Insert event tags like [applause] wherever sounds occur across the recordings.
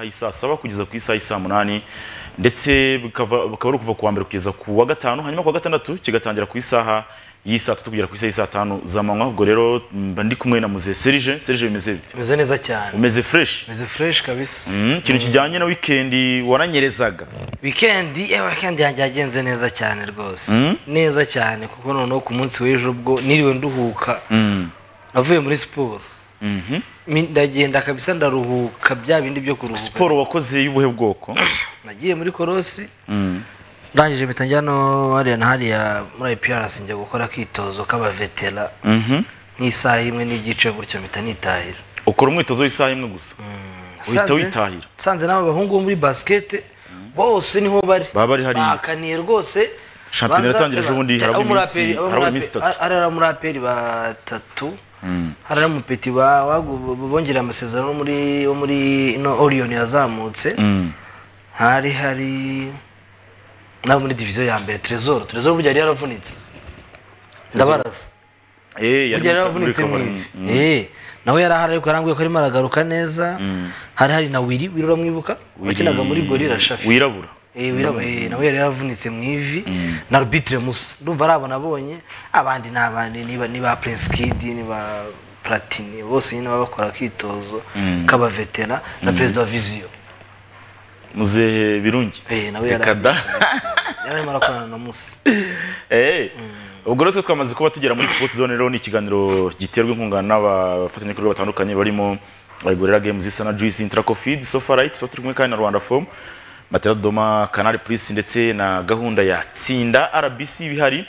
isaha y'isaa saba kugeza ku isaha y'isaa munani ndetse bakaba bukaba ari ukuva ku wa mbere kugeza ku wa gatanu hanyuma ku wa gatandatu kigatangira ku isaha y'isaa tatu kugera ku isaha y'isaa tanu z'amanywa ubwo rero mba ndi kumwe na muzehe serije serije bimeze bite? Bimeze neza cyane. Umeze fresh? Umeze fresh kabisa. Mm, ikintu kijyanye na wikendi waranyerezaga? Wikendi eh wikendi yanjye yagenze neza cyane rwose. Mm. neza cyane kuko noneho ku munsi w'ejo ubwo niriwe nduhuka. Mm. navuye muri siporo Mhm. Mi- ndagenda kabisa ndaruhuka bya bindi byo kuruhuka. Siporo wakoze y'ubuhe bwoko? [clears throat] Nagiye muri korosi Mm. ndangije mpita njya no hariya na hariya muri IPRC njya gukora akitozo k'abavetera Mhm. nk'isaha imwe n'igice gutyo mpita nitahira. Ukora umwitozo w'isaha imwe gusa? Uhita Nsanze- witahira? nsanze n'aba bahungu bo muri basikete bose ni ho bari. Baba bari hariya. Bakaniye rwose. Shampiyona Banza- yatangira ejo bundi, harabura iminsi- itatu. hari abamuraperi batatu. Mm. Hari n'umupeti bongereye amasezerano wo muri wo muri ino Orion yazamutse. Mm. hari hari n'abo muri diviziyo ya mbere Trezor Trezor burya yari yaravunitse ndabaraza burya yaravunitse mu ivi. Mm. eh nawe yari ahari ariko yarambwiye ko arimo aragaruka neza. Hari hari na Wiri Wiri uramwibuka? Wakinaga muri Gorilla Shafi. Wirabura. Nawe yari yaravunitse mu ivi na arbitre Musa. Ndumva ari abo nabonye abandi ni abandi niba niba Prince Kid niba Platini bose nyine baba bakora akitozo k'abavetera na perezida wa Visio muzehe birungi. Eh Reka da. yari arimo arakorana na Musa. [laughs] Eh, ubwo rero twamaze kuba tugera muri sports zone rero ni ikiganiro giterwa inkunga n'abafatanyabikorwa batandukanye barimo Gorilla Games isa na Juice Intraco Feed Sofarite tuba turi kumwe kandi na Rwanda Form. Matera Doma Canal Plus ndetse na gahunda ya Tsinda RBC bihari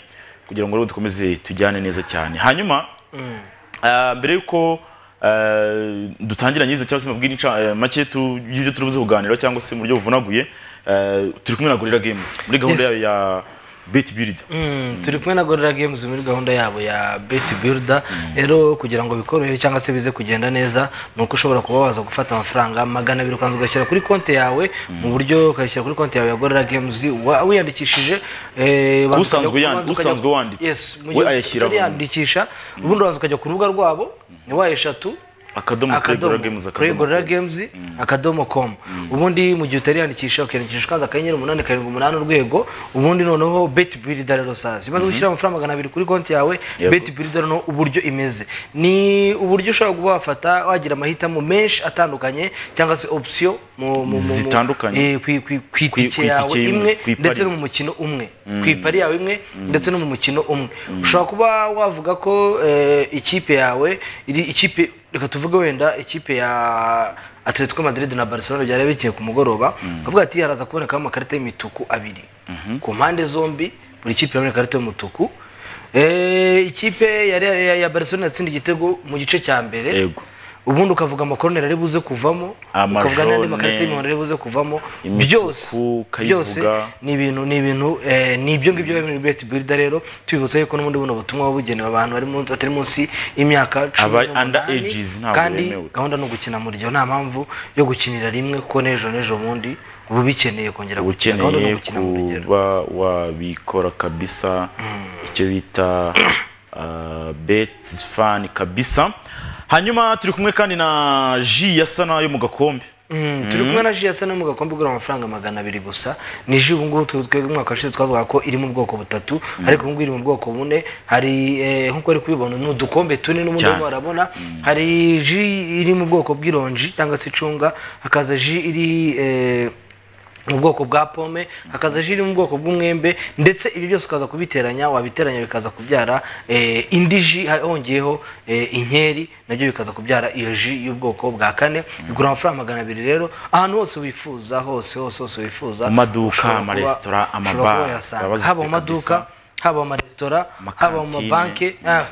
kugira ngo rero dukomeze tujyane neza cyane. Hanyuma Ah, mbere yuko ah, dutangira nyiza cyangwa se mabwira inca eh, make tu- y'ibyo turi buze kuganira cyangwa se mu buryo buvunaguye turi kumwe na Gorilla Games. Muri gahunda yayo ya Bet Builder. Mm, turi kumwe na Gorilla Games muri gahunda yabo ya Bet Builder. Rero kugira ngo bikorohere cyangwa se bize kugenda neza ni uko ushobora kuba waza gufata amafaranga magana abiri ukanza ugashyira kuri konti yawe mu buryo ukayishyira kuri konti yawe ya Gorilla Games. Wa- wiyandikishije eh, Usanzwe wanditse. We ayashyiraho. ubundi ubanza ukajya ku rubuga rwabo ni wa eshatu akadomo kuri akadomo Gorilla Games kuri akadomo com. Ubundi mu gihe utariyandikisha ukiyandikisha ukanze akanyenyeri umunani karindwi umunani urwego ubundi noneho bet builder rero sasa imaze gushyira amafaranga magana abiri kuri konti yawe Yego. bet builder no uburyo imeze. Ni uburyo ushobora kuba wafata wagira amahitamo menshi atandukanye cyangwa se option mu mu- mu- mu- Zitandukanye. eh, ku itike yawe imwe, ndetse no mu mukino umwe. Ku ipari yawe imwe ndetse no mu mukino umwe. Ushobora kuba wavuga ko eh, ikipe yawe iri ikipe reka tuvuge wenda ikipe ya Atletico Madrid na Barcelona byari bikiye ku mugoroba avuga ati haraza kubonekamo amakarita y'imituku abiri. Ku mpande zombi buri kipe yabonye ikarita y'umutuku. Eh, ikipe ya Barcelona yatsinda igitego mu gice cya mbere. Yego. Ubundi ukavuga amakoroneri ari buze kuvamo ukavuga n'andi makarita y'imihondo ari buze kuvamo. Byose byose ni ibintu ni ibintu eh, ni ibyo ngibyo biba muri bet builder rero tubibutsa yuko n'ubundi buno butumwa bugenewe abantu batari munsi y'imyaka cumi n'umunani, kandi gahunda ni ugukina muri ryo nta mpamvu yo gukinira rimwe kuko n'ejo n'ejo bundi uba ubikeneye kongera gukina. Gahunda ni ugukina mu rugero. kuba wabikora kabisa icyo bita uh, bet fan kabisa. Hanyuma turi kumwe kandi na ji ya sana yo mu gakombe. Mm, turi kumwe na ji ya sana mu gakombe igura amafaranga magana abiri gusa. Ni ji ubu ngubu twe- twebwe umwaka washize twavuga ko iri mu bwoko butatu ariko ubu ngubu iri mu bwoko bune. Hari eh, nk'uko uri kubibona ni udukombe tune n'ubundi urimo barabona hari ji iri mu bwoko bw'ironji cyangwa se icunga hakaza ji iri eh, mu bwoko bwa pome hakaza ji iri mu bwoko bw'umwembe ndetse ibi byose ukaza kubiteranya wabiteranya bikaza kubyara eh, indi ji hongeyeho eh, inkeri na byo bikaza kubyara iyo ji y'ubwoko bwa kane. Igura amafaranga magana abiri rero ahantu hose wifuza hose hose hose wifuza Mu maduka, amaresitora, ushobora amabar, kuba wayasanga. baba [laughs] bazifite haba mu maduka haba mu maresitora haba mu mabanki. Ah.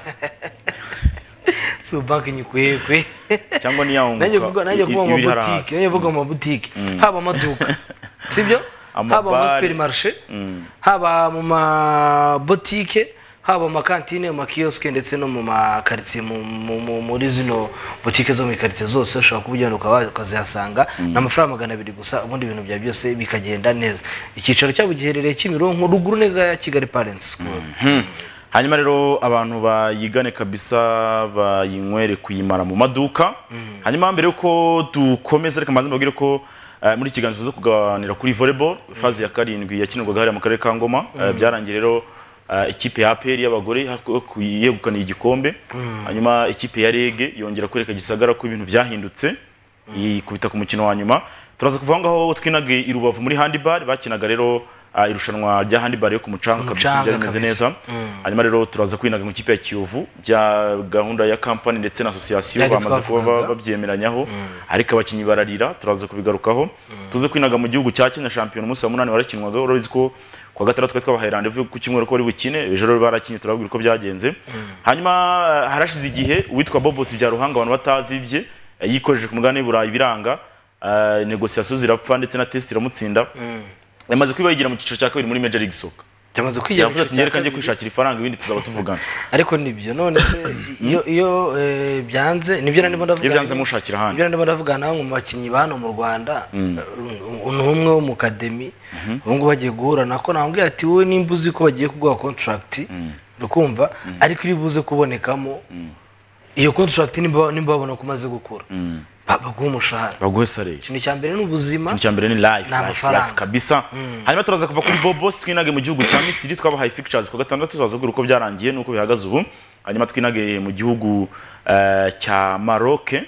si banki nyikwekwe cyangwa niyawunguka nanjye vuga [laughs] nanjye vuga mu mabutike mu haba amaduka sibyo? Haba mu Amabare. superimarishe haba mu mabotike haba mu makantine mu makiyosike ndetse no mu makaritsiye mu- mu- mu- muri zino butike zo mu karitsiye zose ushobora kuba ugenda ukazihasanga. Ni amafaranga magana abiri gusa ubundi ibintu byawe byose bikagenda neza. Icyicaro cyabo giherereye Kimironko ruguru neza ya Kigali Parents School. Hmm. hanyuma rero abantu bayigane kabisa bayinywere kuyimara mu maduka. Hanyuma mbere yuko dukomeza reka maze mbabwire ko muri iki kiganiro tuza kuganira kuri volleyball faze ya karindwi yakinirwaga hariya mu karere ka ngoma. Eh, byarangiye rero eh, ikipe ya APR y'abagore yegukaniye igikombe. Hanyuma ikipe ya rege yongera kwereka gisagara ko ibintu byahindutse ikubita ku mukino wa nyuma. Turaza aho ngaho twinage i rubavu muri handball bakinaga rero irushanwa rya handball yo ku mucanga kabisa byari bimeze neza. Hanyuma rero turaza kwinaga mu ikipe ya kiyovu bya gahunda ya kampani ndetse na association Byari bamaze kuba babyemeranyaho. Ariko abakinnyi bararira turaza kubigarukaho. Tuze kwinaga mu gihugu cya Kenya shampiyona umunsi wa munani warakinwaga. Urabizi ko kuwa gatandatu twari twabahaye rendezvous ku cyumweru ko bari bukine ejo rero barakinye turababwira uko byagenze. Hanyuma eh, harashize igihe uwitwa Bobos bya ruhanga abantu batazi ibye eh, yikojeje ku mugabane w'Iburayi biranga. Eh, negociation zirapfa ndetse na test iramutsinda. Yamaze kwiba yigira mu cyiciro cya kabiri muri Major League Soccer cyamaze kwigira yavuze ati nyereka njye kabiri." kwishakira ifaranga ibindi tuzaba tuvugana ariko ni byo none se iyo iyo eh, byanze ni byo narimo ndavuga iyo byanze mushakira ahandi ni byo narimo ndavuga nawe mu bakinnyi ba hano mu Rwanda ni umwe wo mu kademi ubu ngubu bagiye guhura nako namubwira ati wowe nimba uzi ko bagiye kuguha contract urukumva ariko iri buze kubonekamo iyo contract nimba babona ko umaze gukura baguha umushahara baguhe salary ikintu cya mbere ni ubuzima ikintu cya mbere ni life life, kabisa. Hanyuma turaza kuva kuri bobos twinage mu gihugu cya misiri twabahaye fictures ku gatandatu turaza kubwira uko byarangiye n'uko bihagaze ubu. Hanyuma twinage mu gihugu eh, cya maroke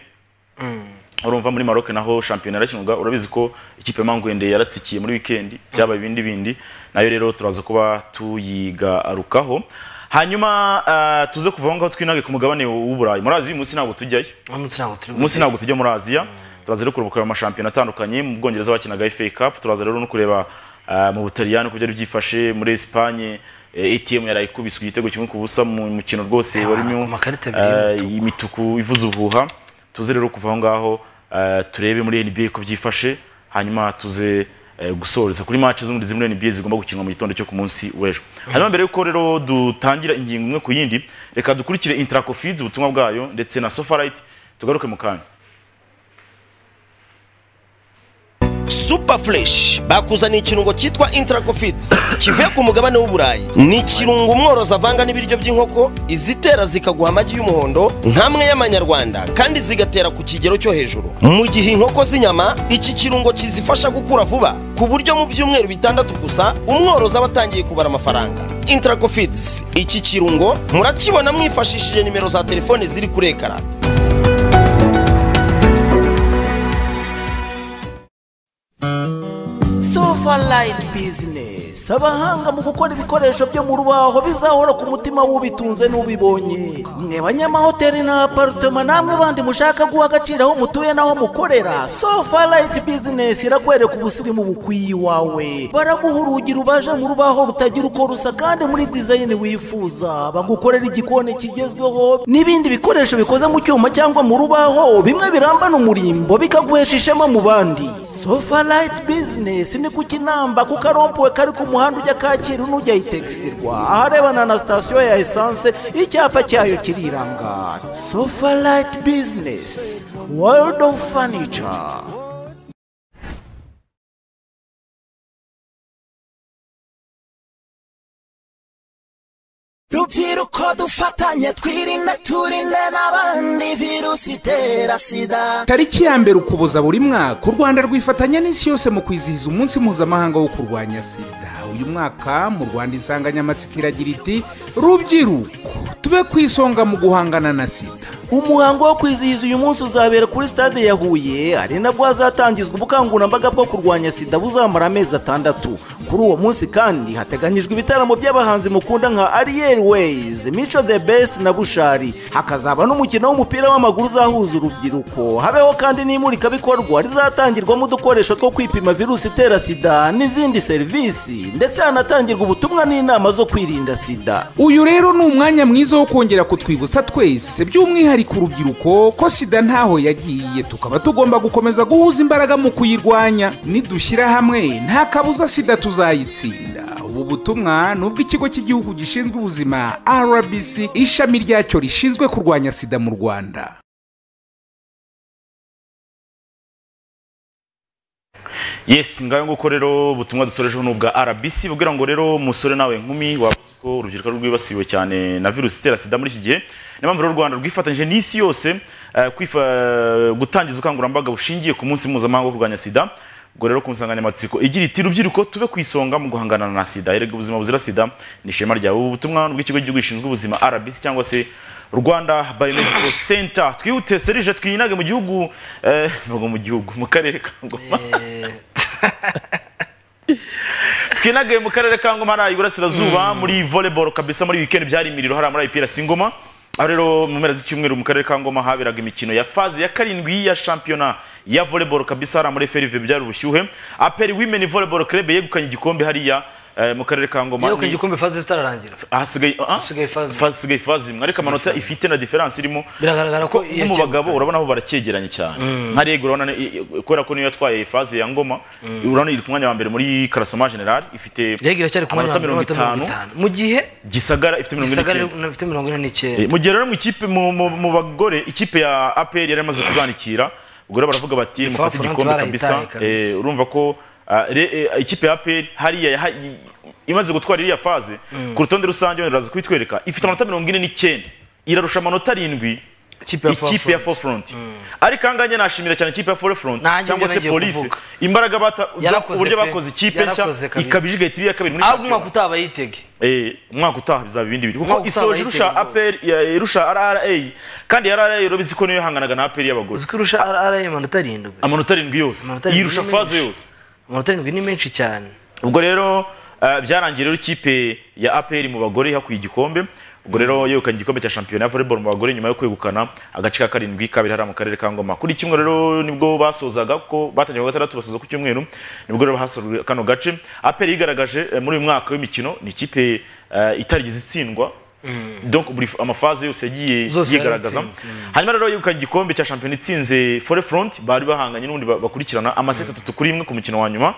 urumva muri maroke naho shampiyona yarakinwaga urabizi ko ikipe mangwende yaratsikiye muri weekend byabaye ibindi bindi. Nayo rero turaza kuba tuyigarukaho. Hanyuma eh, tuze kuva aho ngaho twinage ku mugabane w'uburayi muri aziya uyu munsi ntabwo tujyayo. Umunsi ntabwo tujya muri aziya. Turaza rero kureba amashampiyona atandukanye. Mu bwongereza bakinaga FA Cup. Turaza rero no kureba ah, mu butaliyani uko byari byifashe muri Espagne eh, ATM yari ikubiswe igitego kimwe ku busa mu mukino rwose Ah, warimo eh, imituku ivuza ubuhuha tuze rero kuva aho ngaho eh, turebe muri NBA uko byifashe. Hanyuma tuze eh, gusoreza kuri match z'ubundi zimwe NBA zigomba gukinwa mu gitondo cyo ku munsi w'ejo. Hanyuma mbere yuko rero dutangira ingingo imwe ku yindi reka dukurikire intracofeeds ubutumwa bwayo ndetse na Sofarite tugaruke mu kanya super fresh bakuzaniye ikirungo cyitwa intracofits. [coughs] Kivuye ku mugabane w'uburayi ni ikirungo umworozi avanga n'ibiryo by'inkoko izitera zikaguha amagi y'umuhondo nk'amwe y'amanyarwanda kandi zigatera ku kigero cyo hejuru. Mu gihe inkoko z'inyama iki kirungo kizifasha gukura vuba. Ku buryo mu byumweru bitandatu gusa umworozi aba atangiye kubara amafaranga. Intracofits. Iki kirungo murakibona mwifashishije nimero za telefone ziri for light business. Bizinesi abahanga mu gukora ibikoresho byo mu rubaho bizahora ku mutima w'ubitunze n'ubibonye. Mwe banyamahoteli na aparitoma namwe bandi mushaka guha agaciro aho mutuye n'aho mukorera sofaline bizinesi irakwereka ubusirimu bukwiye iwawe. Baraguha urugi rubaje mu rubaho rutagira uko rusa kandi muri dizayini wifuza. Bagukorera igikoni kigezweho n'ibindi bikoresho bikoze mu cyuma cyangwa mu rubaho bimwe birambana umurimbo bikaguhesha ishema mu bandi. Sofa rayiti bizinesi ni ku kinamba ku karompuwe kari ku muhanda ujya kacyiru n'ujya itegisirwa aharebana na sitasiyo ya esanse icyapa cyayo kiriranga sofa rayiti bizinesi world of furniture. Rubyiruko dufatanye twirinde turinde n'abandi virusi itera sida. Tariki ya mbere ukuboza buri mwaka u rwanda rwifatanya n'isi yose mu kwizihiza umunsi mpuzamahanga wo kurwanya sida. Uyu mwaka mu rwanda insanganyamatsiko iragira iti rubyiruko tube ku isonga mu guhangana na sida. Umuhango wo kwizihiza uyu munsi uzabera kuri stade ya huye ari nabwo hazatangizwa ubukangurambaga bwo kurwanya sida buzamara amezi atandatu. Kuri uwo munsi kandi hateganyijwe ibitaramo by'abahanzi mukunda nka ariel ways mico the best na bushari. Hakazaba n'umukino w'umupira w'amaguru uzahuza urubyiruko. Habeho kandi n'imurikabikorwa rizatangirwamo udukoresho two kwipima virusi itera sida n'izindi serivisi. Ndetse hanatangirwa ubutumwa n'inama zo kwirinda sida. Uyu rero ni umwanya mwiza wo kongera kutwibutsa twese. By'umwihariko urubyiruko ko sida ntaho yagiye. Tukaba tugomba gukomeza guhuza imbaraga mu kuyirwanya. Nidushyira hamwe. Nta kabuza sida tuzayitsinda. Ubu butumwa ni ubw'ikigo cy'igihugu gishinzwe ubuzima rbc ishami ryacyo rishinzwe kurwanya sida mu rwanda. Yes ngayo nguko rero ubutumwa dusorejeho ni ubwa rbc bubwira ngo rero musore nawe nkumi waba uzi ko urubyiruko rwibasiwe cyane na virusi itera sida muri iki gihe niyo mpamvu rero u rwanda rwifatanyije n'isi yose eh, gutangiza ubukangurambaga bushingiye ku munsi mpuzamahanga wo kurwanya sida. Ubwo rero ku nsanganyamatsiko igira iti rubyiruko tube ku isonga mu guhangana na sida. Erega ubuzima buzira sida. Ni ishema ryawe ubu butumwa bw'ikigo cy'igihugu gishinzwe ubuzima rbc cyangwa se rwanda biomedical center. Twihute serije twinage mu gihugu eh, mu gihugu mu karere ka ngoma. Twinage mu karere ka ngoma hariya iburasirazuba muri volleyball kabisa muri weekend byari imiriro hariya muri ipira singoma. Aho rero mu mpera z'icyumweru mu karere ka ngoma haberaga imikino ya faze ya karindwi ya shampiyona ya volleyball kabisa hariya muri ferive byari ubushyuhe. Aperi women volleyball club yegukanye igikombe hariya eh, mu karere ka ngoma yo Ni- igikombe faze zitararangira. Ahasigaye asigaye faze faze hasigaye faze imwe ariko amanota ifite na difference irimo. Biragaragara ko mu bagabo urabona aho barakegeranye cyane. Nka rego urabona kora kubera ko niyo yatwaye faze ya ngoma urabona iri ku mwanya wa mbere muri karasoma general ifite rego iracyari ku mwanya wa amanota mirongo mirongo itanu. Itanu mu gihe gisagara ifite mirongo ine gisagara n'icyenda ifite mirongo ine Eh, n'icyenda mu gihe rero mu kipe mu, bagore ikipe ya APR yari amaze kuzanikira ubwo baravuga bati Fa mufate igikombe kabisa. Eh, urumva ko ah, eh, ikipe ya APR hariya imaze gutwara iriya faze ku rutonde rusange baraza kubitwereka ifite amanota mirongo ine n'icyenda. Irarusha amanota arindwi Ikipe ya Four ikipe ya Front. Four Front ariko aha ngaha nashimira cyane ikipe ya Four Front Nanjye cyangwa se polisi imbaraga uburyo bakoze ikipe nshya ikaba ijigahita iba iya kabiri muri shampiyona. umwaka utaha bayitege. Eh, umwaka utaha bizaba ibindi biri. Kuko isoje irusha ya- irusha RRA kandi RRA urabizi ko niyo yahanganaga na APR y'abagore. Uzi ko irusha rra amanota arindwi. Amanota arindwi yose. Yirusha faze yose. Amanota arindwi ni menshi cyane. Ubwo rero eh, byarangiye rero ikipe ya APR mu bagore hakuye igikombe. Ubwo rero yegukanye igikombe cya shampiyona ya volleyball mu bagore nyuma yo kwegukana agace ka karindwi kabiri hariya mu karere ka ngoma. Kuri kimwe rero ni bwo basozaga kuko batangiye gatandatu basoza ku cyumweru ni bwo rero bahasorwe kano gace. APR yigaragaje eh, muri uyu mwaka w'imikino ni ikipe eh, itarigeze itsindwa. Donc buri amafaze yose yagiye Zose yigaragaza yaratsinze, mm. hanyuma rero yegukanye igikombe cya shampiyona itsinze fore front bari bahanganye n'ubundi ba- bakurikirana amaseti atatu kuri imwe ku mukino wa nyuma.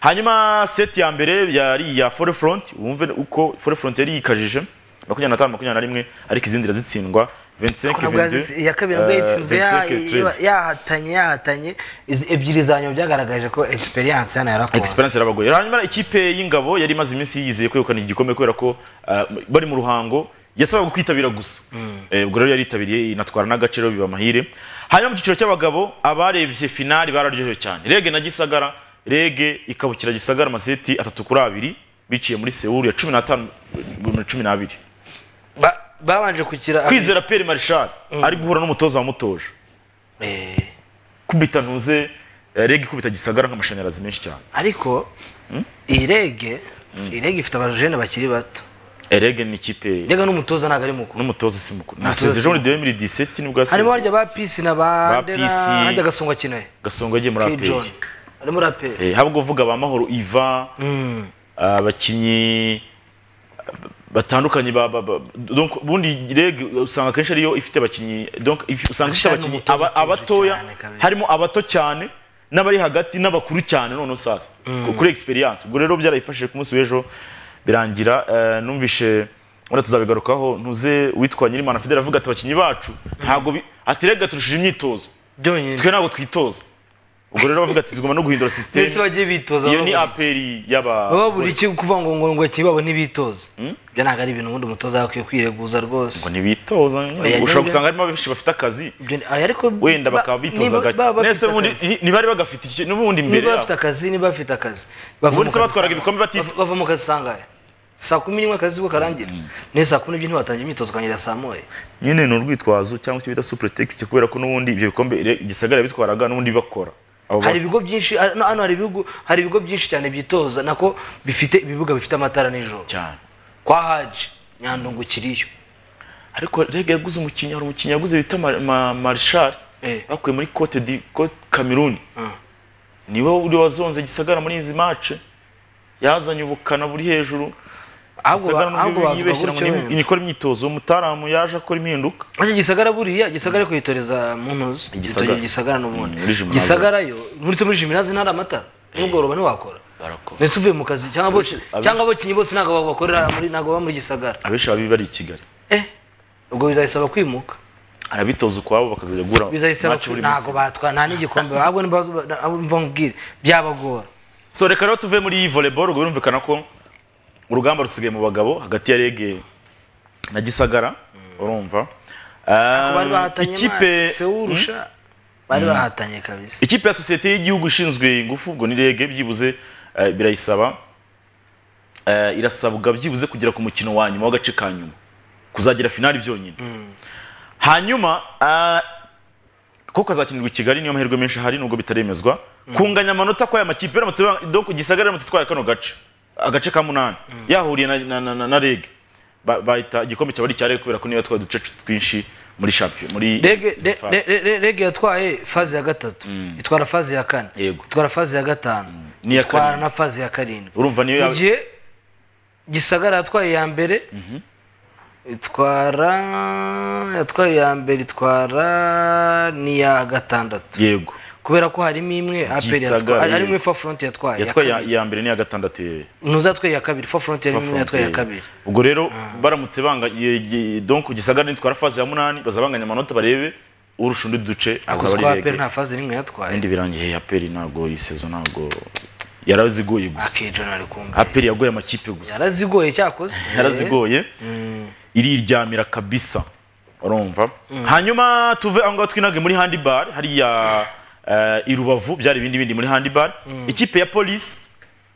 Hanyuma seti ya mbere yari iya fore front wumve uko fore front yari yikajije makumyabiri na tanu makumyabiri na rimwe ariko izindi irazitsindwa 25 Ariko nabwo 22 iya kabiri nabwo yatsinzwe ya- 25 13. yahatanye yahatanye. Izi ebyiri za nyuma byagaragaje ko experience hano yarakoze experience yarabagoye. Hanyuma ikipe y'ingabo yari imaze iminsi yizeye kwegukana igikombe kubera ko uh, bari mu ruhango yasabaga kwitabira gusa. Eh, ubwo rero yaritabiriye inatwara n'agace rero biba amahire. Hanyuma mu cyiciro cy'abagabo abarebye finali bararyohewe cyane. Rege na gisagara. Rege ikabukira gisagara amaseti atatu kuri abiri biciye muri sewuru ya cumi n'atanu muri cumi n'abiri babanje kugira kwizera Pierre marishal ari guhura n'umutoza wamutoje Eh, kubita ntuze eh, rege ikubita gisagara nk'amashanyarazi menshi cyane. Ariko iyi rege iyi rege ifite abajene bakiri bato. Erege ni kipe. rege n'umutoza ntago ari mukuru. N'umutoza si mukuru. Naseze muri 2017 nibwo asize. harimo harya ba PC na ba ndera harya gasongo kinaye gasongo agiye muri APR harimo ari muri APR. Eh, habwo uvuga ba mahoro iva Mm. abakinnyi batandukanye ba, ba, ba donc ubundi rege usanga akenshi ariyo ifite abakinnyi donc usanga ifite abakinnyi abatoya harimo abato cyane n'abari hagati n'abakuru cyane noneho sasa ku- kuri experience. Ubwo rero byarayifashije ku munsi w'ejo birangira eh, numvishe wenda tuzabigarukaho. Ntuze witwa Nyirimana Fidel avuga ati abakinnyi bacu ntabwo bi- ati rege turushije imyitozo. Twe ntabwo twitoza. Ubwo rero bavuga ati tugomba no guhindura ndetse system bagiye bitoza iyo ni aperi y'aba baba buri iki kuvuga ngo ngo ngo kibabo babo ntibitoza ibyo ntabwo ari ibintu ubundi umutoza akwiye kwireguza rwose. Ngo ntibitoza. Ushobora gusanga harimo benshi bafite akazi. Aya ariko wenda bakaba bitoza gake. nese ubundi ntibari bagafite iki- n'ubundi imbere niba bafite akazi niba bafite akazi. Ubundi se batwaraga ibikombe bati- bava- mu kazi sangahe saa kumi n'imwe akazi ko karangira. Ni saa kumi n'ebyiri ntiwatangira imyitozo ukangira saa moya. Nyine ni urwitwazo cyangwa icyo bita supertext kubera ko n'ubundi ibyo bikombe gisagara bitwaraga n'ubundi bakora hari ibigo byinshi hano hano hari ibigo hari ibigo byinshi cyane byitoza nako bifite ibibuga bifite amatara nijoro. Cyane. Kwa haji nyandungu kiriyo. Ariko rege yaguze umukinnyi hari umukinnyi yaguze bita Ma- Ma- marshal Eh. bakuye muri cote di cameroon Mm. ni we uri wazonze gisagara muri izi mace yazanye ubukana buri hejuru. Gisagara n'ubwo yibeshyira ngo nikora imyitozo umutaramu yaje akora impinduka. Ariko gisagara buriya gisagara kuyitoreza mu ntuzi Igisagara. Gisagara n'ubundi. Gisagara yo nturetse muri jiminazi ntari amatara n'ubworoba ntiwakora ndetse uvuye mu kazi cyangwa abakinnyi bose ntabwo bakorera muri ntabwo baba muri gisagara. Abenshi babi bari i kigali. Eh? Ubwo bizayisaba kwimuka. Arabitoza ukwabo bakazajya gura ntabwo minsi. nta n'igikombe. Ahubwo mva nkubwire byabagora. So reka rero tuve muri volleyball ubwo birumvikana ko urugamba rusigaye mu bagabo hagati ya rege na gisagara urumva. Um, ikipe sewurusha bari bahatanye kabisa. Ikipe ya sosiyete y'igihugu ishinzwe ingufu ubwo ni rege byibuze eh, birayisaba. Eh, irasabwa byibuze kugera ku mukino wa nyuma w'agace ka nyuma. Kuzagera finali byonyine. Hanyuma ah, ko kazakinirwa i kigali niyo mahirwe menshi ahari nubwo bitaremezwa. Kunganya amanota kw'aya makipe donc gisagara yaramutse itwaye kano gace. Agace ka munani. Yahuriye na, rege Ba- bahita igikombe cyaba ari icya rege kubera ko niyo yatwaye uduce twinshi muri champion muri Rege- yatwaye faze ya gatatu. Itwara faze ya kane. Itwara faze ya gatanu. N'iya itwara na faze ya karindwi. Urumva niyo mu gihe gisagara yatwaye iya mbere itwara yatwaye iya mbere itwara n'iya gatandatu. Yego. Kubera ko harimo imwe aperi harimo ifa front yatwaye yatwaye iya mbere n'iya gatandatu ye. Ntuzatwaye iya kabiri. Fa front yarimo imwe yatwaye iya kabiri. Ubwo rero baramutse banga donc gisagara nitwara faze ya munani bazabanganya amanota barebe urusha undi duce azaba ari aperi rege nta faze n'imwe yatwaye. Ibindi birangiye aperi ntabwo iyi sezo ntabwo yarazigoye gusa. Aperi yagoye amakipe gusa. Yarazigoye cyakoze. [laughs] Yarazigoye. Iriryamira kabisa. Urumva? Hanyuma tuve aho ngaho twinage muri handibari hariya eh, irubavu byari ibindi bindi muri handibari ikipe ya police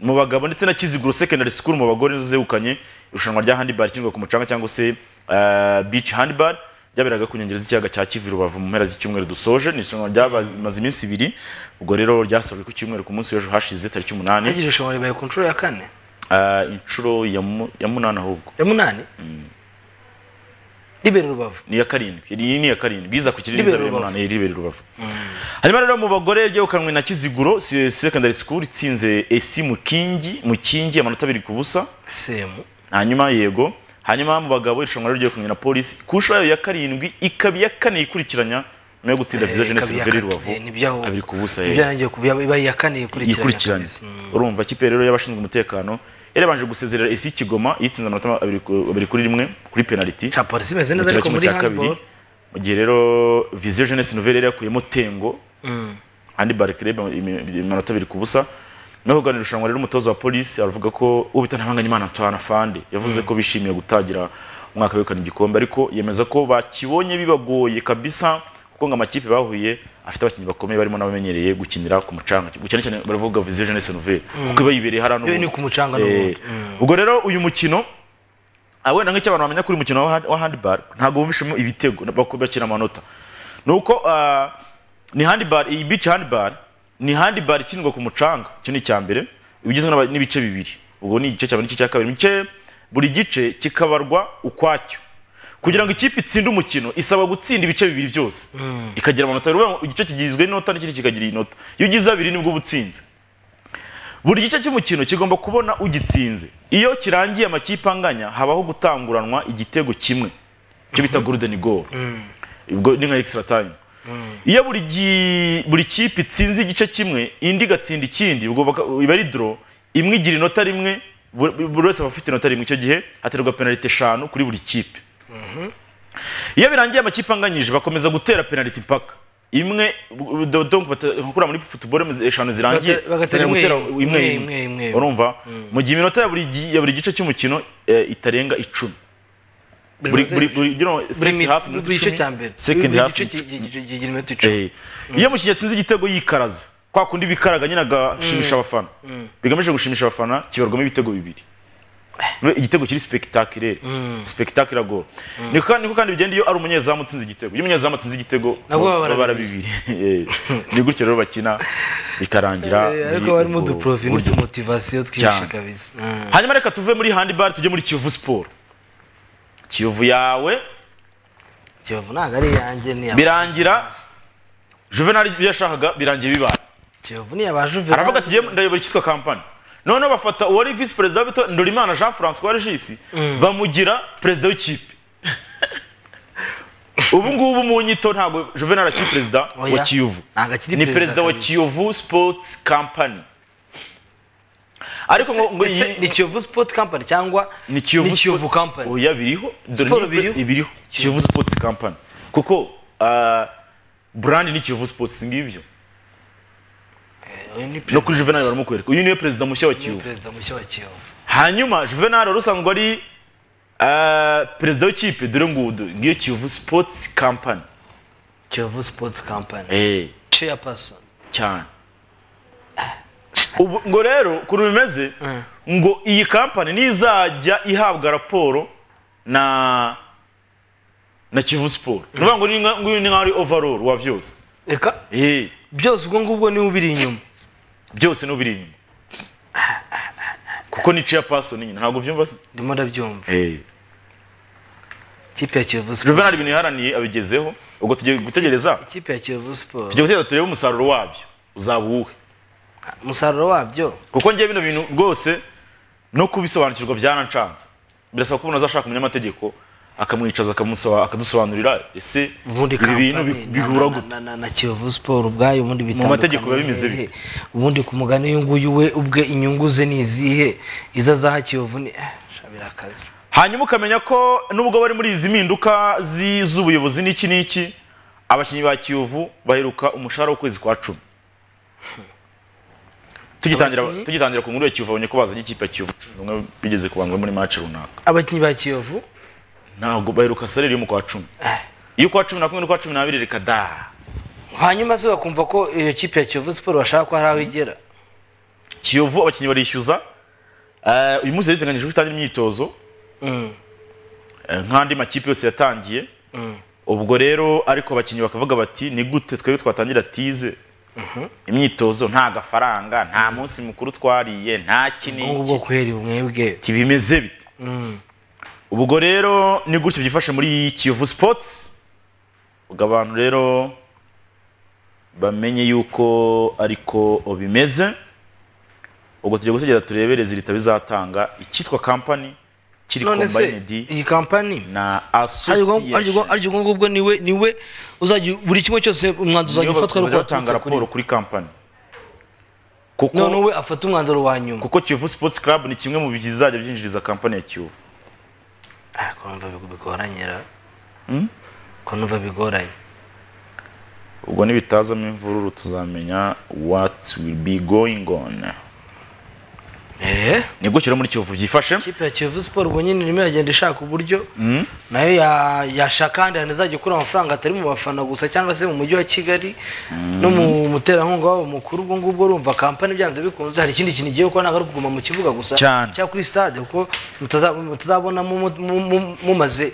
mu bagabo ndetse na kiziguro secondary school mu bagore nizo zegukanye irushanwa rya handibar ikinirwa ku mucanga cyangwa se uh, beach handball. Ryaberaga ku nkengero z'ikiyaga cya kivu rubavu mu mpera z'icyumweru dusoje. Ni irushanwa ryamaze iminsi ibiri. Ubwo rero ryasojwe ku cyumweru ku munsi w'ejo hashize tariki umunani. Yagira irushanwa ribaye ku nshuro ya kane. Eh, inshuro ya mu- ya munani ahubwo. Ya munani ribera rubavu. Ni ya karindwi. Iyi ni ya karindwi. Iza ku kiriri Ribera izabera Rubavu. umunani iri ribera rubavu. Hanyuma rero mu bagore ryegukanwe na kiziguro se- secondary school itsinze esi mukingi mukingi amanota abiri kubusa semu. Hanyuma yego. Hanyuma mu bagabo irushanwa rero ryegukanwe na polisi kushura ya karindwi ikaba iya kane ikurikiranya nyuma yo gutsinda viza jeunesse ruveri rubavu. Abiri ku busa ibyo yego nagiye kuba ibaye iya kane ikurikiranya. Mm. urumva kipe rero y'abashinzwe umutekano yari yabanje gusezerera isi kigoma yitsinze amanota abiri ku- abiri kuri rimwe kuri penaliti polisi imeze neza ariko muri handball. mu gihe rero viziyo jeunesse nouvelle yari yakuyemo tengo andi barikirebe imanota abiri ku busa. Naho kuganira irushanwa rero umutoza wa polisi aravuga ko ubita ntabanganya imana Antoine Fande yavuze ko bishimiye gutangira umwaka wegukana igikombe ariko yemeza ko bakibonye bibagoye kabisa kuko ngo amakipe bahuye afite abakinnyi bakomeye barimo n'abamenyereye gukinira ku mucanga. Cyane cyane baravuga viziyo jeunesse nouvelle kuko iba yibereye hariya Yo ni ku mucanga n'ubundi. Eh, ubwo rero uyu mukino ah, wenda nk'icyo abantu bamenya kuri uyu mukino wa hand- wa handball ntabwo bubishemo ibitego bakina amanota. Ni uko ah, ni handball iyi beach handball ni handball ikinirwa ku mucanga icyo ni icya mbere iba igizwe n'aba- n'ibice bibiri. Ubwo ni igice cya mbere n'igice cya kabiri. Buri gice kikabarwa ukwacyo. Kugira ngo ikipe itsinde umukino isaba gutsinda ibice bibiri byose. Ikagira amanota igice kigizwe n'inota n'ikindi kikagira inota. Iyo ugize abiri ni bwo uba utsinze. Buri gice cy'umukino kigomba kubona ugitsinze. Iyo kirangiye amakipe anganya habaho gutanguranwa igitego kimwe. Cyo bita golden goal. Ubwo ni nka extra time. Iyo buri buri kipe itsinze igice kimwe indi igatsinda ikindi iba ari draw imwe igira inota rimwe buri buri wese aba afite inota rimwe. Icyo gihe haterwa penaliti eshanu kuri buri kipe. Iyo birangiye amakipe anganyije bakomeza gutera penaliti mpaka. Imwe nk'ukuriya muri football eshanu zirangiye. Bagate- bagatera imwe imwe, urumva? Mu gihe iminota ya buri gice cy'umukino eh, itarenga icumi. Buri gice cya mbere. Eh, iyo umukinnyi yatsinze igitego yikaraza kwa kundi bikaraga nyine agashimisha abafana. Bigamije gushimisha abafana kibarwamo ibitego bibiri. Igitego kiri spectaculaire spectacular goal niko kandi- niko kandi bigenda iyo ari umunyezamu utsinze igitego. Iyo umunyezamu atsinze igitego Nabwo baba baba bara bara bibiri Eh, ni gutyo rero bakina bikarangira Eh, ariko harimo ubwo uduprofi buryo. n'utumotivasiyo twinshi kabisa. Mm. hanyuma reka tuve muri handball tujye muri kiyovu sport. Kiyovu yawe? Kiyovu ntabwo ari iyanjye ni birangira. Juvenal ibyo yashakaga birangiye bibaye kiyovu ni iya ba juvenal. Aravuga ati "Jyewe ndayobora icyitwa kampani? Noneho bafata uwari visi perezida w'ibito ndorimana jean francois regis bamugira perezida w'ikipe. Ubu ngubu mu nyito ntabwo juvenal akiri perezida wa kiyovu. Ni perezida wa kiyovu sports company. Ariko ngo ni kiyovu sports company cyangwa ni kiyovu company? Oya biriho. Siporo biriho? ibiriho. Kiyovu sports company. Kuko burandi brand ni kiyovu sports ngibyo no kuri juvenal baramukwereka uyu niwe perezida mushya wa kiyovu. hanyuma juvenal wari usanzwe ari ah, perezida w'ikipe dore ngudu ngiyo kiyovu sports company. Kiyovu sports company. Eh, chairperson. Cyane. Ubu ngo rero ukuntu bimeze Mm. ngo iyi kampani nizajya ihabwa raporo na na kivu siporo ni ukuvuga ngo ni nka- nguyu ni nkaho ari overall wa byose. Reka. Eh, byose ubwo ngubwo niwe ubiri inyuma byose n'ubiri inyuma. Kuko ni chairperson nyine. Ntabwo byumva se? Ndimo ndabyumva. Eh. ikipe ya kiyovu Sport juvenal ibintu yaharaniye abigezeho. Ubwo tugiye gutegereza. Ikipe ya kiyovu Sport tugiye gutegereza turebe umusaruro wabyo. Uzaba uwuhe umusaruro wabyo? Kuko ngiye bino bintu rwose no kubisobanukirwa byarancanze birasaba ko umuntu azashaka umunyamategeko akamwicaza akadusobanurira ese ibi bintu bihura gute? na- kiyovu siporo ubwayo ubundi bitandukanye. mategeko biba bimeze bite? ubundi ku mugani uyu nguyu we ubwe inyungu ze ni izihe? Izo azaha kiyovu ni eh, shabira akazi. Hanyuma ukamenya ko nubwo bari muri izi mpinduka zi- z'ubuyobozi n'iki n'iki abakinnyi ba kiyovu baheruka umushahara w'ukwezi kwa cumi. Tugitangira Abakinnyi? tugitangira ku nkuru ya kiyovu babonye ko bazanye ikipe ya kiyovu. Bigeze kubanza muri match runaka. Abakinnyi ba kiyovu? Ntabwo baheruka salary yo mu kwa cumi. Eh, iyo ukwa cumi na kumwe n'ukwa cumi n'abiri reka da. Hanyuma se bakumva ko iyo kipe ya kiyovu siporo bashaka ko hari aho igera? Kiyovu abakinnyi barishyuza. Eh, uyu munsi yateganyijwe ko itangira imyitozo. Mm, eh, nk'andi makipe yose yatangiye. Mm. ubwo rero ariko abakinnyi bakavuga bati ni gute twebwe twatangira tize imyitozo nta gafaranga nta munsi mukuru twariye nta ubwo kiniki kweri mwebwe bimeze bite? Mm. Ubwo rero ni gutyo byifashe muri kiyovu sports. Ubwo abantu rero bamenye yuko ariko bimeze. Ubwo tugiye gutegereza turebe rezilita bizatanga icyitwa kampani kiri combined iyi kampani na ariko association. ariko ngubwo ni we ni we uzajya buri kimwe cyose umwanzuro uzajya ufatwa nuko kuri raporo kuri kampani kuko none we afata umwanzuro wa nyuma. kuko Kiyovu Sports Club ni kimwe mu bizajya byinjiriza kampani ya Kiyovu. Ah, ko numva bigo- bigoranye ra Hmm? ko numva bigoranye ubwo nibitazamo imvururu tuzamenya what will be going on? Eh? Ni gutyo rero muri Kiyovu byifashe? Ikipe ya kiyovu siporo ubwo nyine irimo iragenda ishaka uburyo. Nayo ya- yashaka ahandi hantu izajya ikura amafaranga atari mu bafana gusa cyangwa se mu mujyi wa kigali no mu muterankunga wabo mukuru. Ubwo ngubwo urumva kampani byanze bikunze. Hari ikindi kintu igiye gukora ntabwo ari ukuguma mu kibuga gusa cyangwa kuri stade kuko mutaza- mutazabona mu- mu- mu- mumaze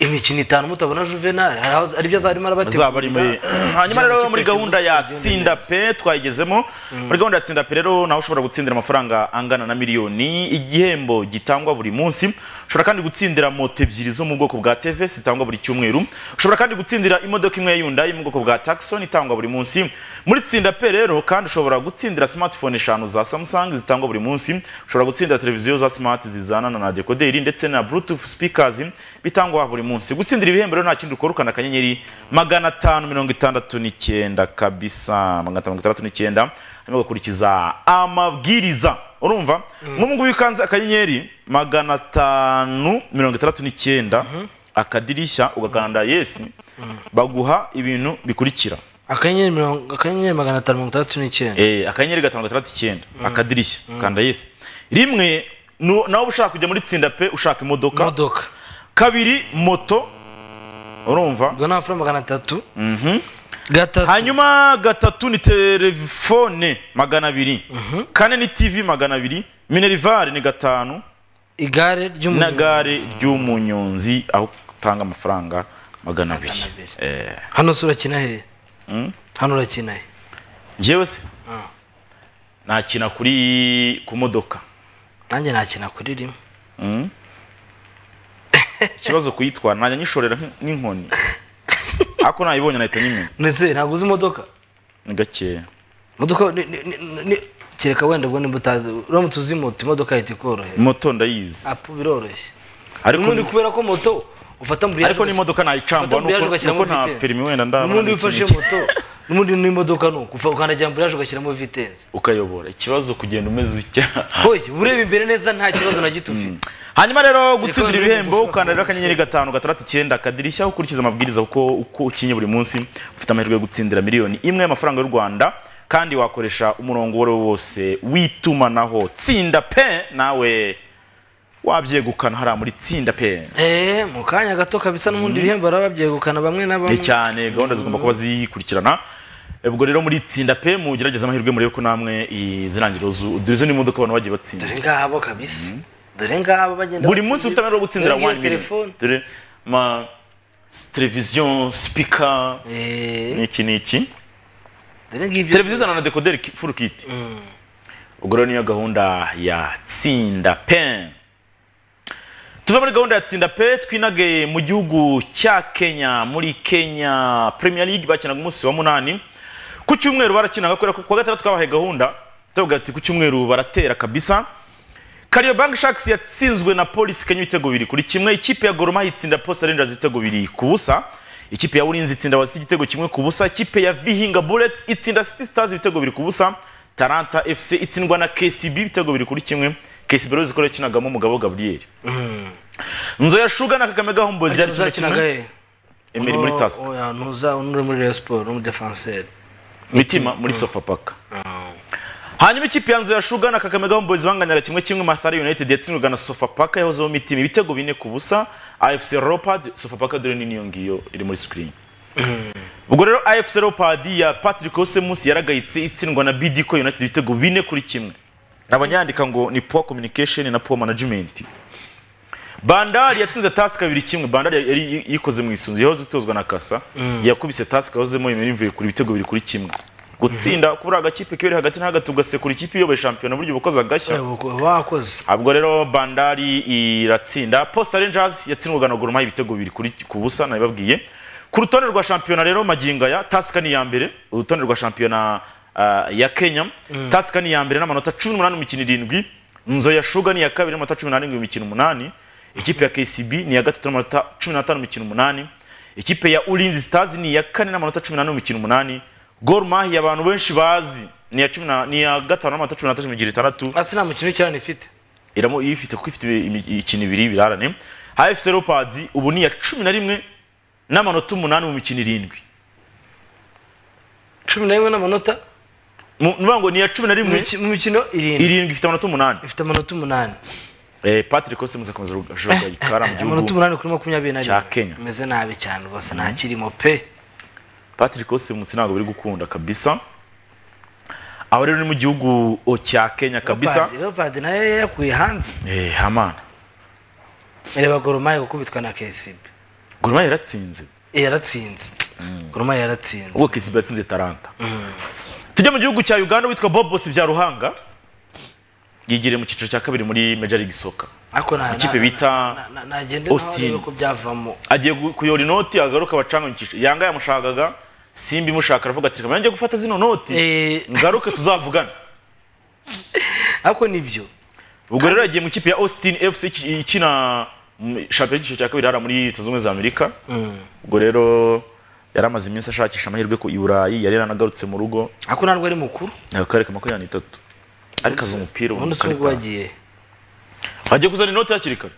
imikino itanu mutabona juvenal. Hari aho- hari ibyo azarimo muri hanyuma rero muri gahunda ya tsinda pe twayigezemo. Muri gahunda ya tsinda pe rero nawe ushobora gutsindira amafaranga angana na miliyoni igihembo gitangwa buri munsi. Ushobora kandi gutsindira moto ebyiri zo mu bwoko bwa tvs zitangwa buri cyumweru. Ushobora kandi gutsindira imodoka imwe ya Hyundai mu bwoko bwa Tucson itangwa buri munsi. Muri tsinda pe rero kandi ushobora gutsindira smartphone eshanu za Samsung zitangwa buri munsi. Ushobora gutsindira televiziyo za smart zizana na dekoderi ndetse na bluetooth speakers bitangwa buri munsi. Gutsindira ibihembo rero nta kindi ukora ukanda akanyenyeri magana atanu mirongo itandatu n'icyenda kabisa. Magana atanu mirongo itandatu n'icyenda. Hanyuma ugakurikiza amabwiriza. Urumva? Nk'ubu ngubu iyo ukanze akanyenyeri magana atanu mirongo itandatu n'icyenda akadirishya ugakanda yesi baguha ibintu bikurikira. Akanyenyeri mirongo- akanyenyeri magana atanu mirongo itandatu n'icyenda. Eh, akanyenyeri gatanu gatandatu icyenda akadirishya kanda yesi rimwe nawe ushaka kujya muri tsinda pe ushaka imodoka? Kabiri moto. Urumva? Ubwo ni amafaranga magana atatu. Mhm. Hanyuma gatatu ni telefone magana abiri kane ni tv magana abiri minerivare ni gatanu. Igare na ry'umuntu gare ry'umunyonzi aho utanga amafaranga magana abiri. Eh, hano se urakina he? Mm. hano urakina he? Njyewe se. Ah. nakina kuri ku modoka. Nanjye nakina kuri rimwe. Mm. [laughs] ikibazo kuyitwara. Najya nyishorera nk'i- nk'inkoni. [laughs] ariko nayibonye nahita nyimena ndetse ntabwo uzi imodoka ni gakeya imodoka kereka wenda ubwo nimba utazi uramutse uzi moto imodoka yahita ikorohera. Moto ndayizi. Apu biroroshye. Ariko n'ubundi kubera ko moto ufata mburiyaje ariko n'imodoka nayicambwa nuko nta perimi wenda ndabona n'ubundi wifashe moto. [laughs] n'ubundi n'imodoka ni uko ukandagira mburiyaje ugashyiramo vitensi ukayobora. Ikibazo kugenda umeze utya? [laughs] Hoye ureba imbere neza nta kibazo na gito ufite. Hanyuma rero gutsindira ibihembo rero akanyenyeri gatanu gatandatu icyenda akadirishya ukurikiza amabwiriza kuko uko ukinye buri munsi. Ufite amahirwe yo gutsindira miliyoni imwe y'amafaranga y'u rwanda kandi wakoresha umurongo uwo ari wo wose w'itumanaho. Tsinda pe nawe. Wabyegukana hariya muri tsinda pe. Eee mu kanya gato kabisa n'ubundi ibihembo baba babyegukana bamwe na bamwe. Cyane gahunda zigomba kuba zikurikirana. Ubwo rero muri tsinda pe mugerageze amahirwe murebe ko namwe izirangiro dore ni imodoka abantu bagiye batsinda. Dore ngabo kabisa. Dore ngabo bagenda buri munsi ufite amahirwe yo gutsindira Dore ngiyo 1 million telefone. Dore ma televiziyo speaker. Eh, n'iki n'iki televiziyo izana na dekoderi furu kiti kit. Ubwo rero niyo gahunda ya tsinda pe. Tuva muri gahunda ya tsinda pe twinage mu gihugu cya kenya. Muri kenya premier league bakinaga umunsi wa munani ku cyumweru barakinaga kubera ko kuwa gatandatu twabahaye gahunda tuvuga ati ku cyumweru baratera kabisa. Kariobangi Sharks yatsinzwe na Police Kenya ibitego bibiri. Kuri kimwe ikipe ya Gor Mahia itsinda Posta Rangers ibitego bibiri ku busa. Ikipe ya Ulinzi itsinda Wazito igitego kimwe ku busa. Ikipe ya Vihinga Bullets itsinda City Stars ibitego bibiri ku busa. Taranta FC itsindwa na KCB ibitego bibiri kuri kimwe. KCB rero zikora yakinagamo umugabo Gabriel. Nzoya Sugar na Kakamega Homeboys yari kimwe kimwe Emery muri Task oya ntuza unure muri Rayon Sport n'umudefanseri Mitima muri Sofapaka hanyuma ikipe yanzu ya shuga na Kakamega Homeboys banganyaga kimwe kimwe Mathare United yatsinzwe na Sofapaka yahozeho Mitima. Ibitego bine ku busa AFC Leopard Sofapaka dore ni niyo ngiyo iri muri screen. Ubwo rero AFC Leopard ya Patrick Osemus yaragayitse itsindwa na Bidco United ibitego bine kuri kimwe. Abanyandika ngo ni poor communication na poor management Bandari yatsinze task kabiri kimwe. Bandari yari yikoze mu isunzu. Yahoze utozwa na Kasa yakubise task yahozemo imwe kuri ibitego bibiri kuri kimwe. Gutsinda kubura agakipe kibere hagati na hagati ugasekura ikipe iyoboye shampiyona buryo bukoze agashya. Bakoze. Ubwo rero bandari iratsinda. Posta rangers yatsindwaga na Gor Mahia ibitego bibiri kuri ku busa nabibabwiye. Ku rutonde rwa shampiyona rero magingo aya tasika ni iya mbere. Urutonde rwa shampiyona ah, ya kenya. Tasika ni iya mbere n'amanota cumi n'umunani mu mikino irindwi. Nzoya shuga ni iya kabiri n'amanota cumi n'arindwi mu mikino umunani. Ikipe ya kcb ni iya gatatu n'amanota cumi n'atanu mu mikino umunani. Ikipe ya ulinzi stars ni iya kane n'amanota cumi n'ane mu mikino umunani. Gor Mahia abantu benshi bazi ni iya cumi na- ni iya gatanu n'amanota cumi n'atatu mu mikino itandatu. Hasi nta mukino w'ikirane ifite. Iramo iyo ifite kuko ifite imi- imikino ibiri birarane. AFC Leopards ubu ni iya cumi na rimwe n'amanota umunani mu mikino irindwi. Cumi na rimwe n'amanota? Nuvuga ngo ni iya cumi na rimwe mu mikino irindwi. irindwi ifite amanota umunani. Ifite amanota umunani. Patrick Ose muzakomeza rugajoga ikara mu gihugu umunani kuri makumyabiri na cya rimwe. Kenya. imeze nabi cyane rwose nta kirimo pe. Patrick Ose musi ntabwo biri gukunda kabisa. Aho rero ni mu gihugu cya Kenya kabisa. Leopard- na yo yakuye hanze. Eh hamana reba goromaye gukubitwa na KCB Gor Mahia yaratsinze. Eh, yaratsinze. Goromaye yaratsinze. Ubwo KCB yatsinze Talanta tujya mu gihugu cya Uganda witwa Bobos bya Ruhanga yigiriye mu cyiciro cya kabiri muri Major League Soccer. Ikipe bita Austin. agiye kuyora inoti agaruka bacanga mu cyiciro. Yanga yamushakaga simba imushaka aravuga ati reka njye gufata zino noti Eh, ngaruke tuzavugana [laughs] ariko ni byo. Ubwo rero yagiye mu ikipe ya Austin FC iki- ikina shampiyona y'icyiciro cya kabiri hariya muri Leta Zunze Ubumwe za Amerika ubwo rero yari amaze iminsi ashakisha amahirwe ku i Burayi yari yaranagarutse mu rugo. Ariko ntabwo ari mukuru. Akarere ka makumyabiri n'itatu. Ariko azi umupira ubu ubundi si ubwo wagiye agiye kuzana inoti hakiri kare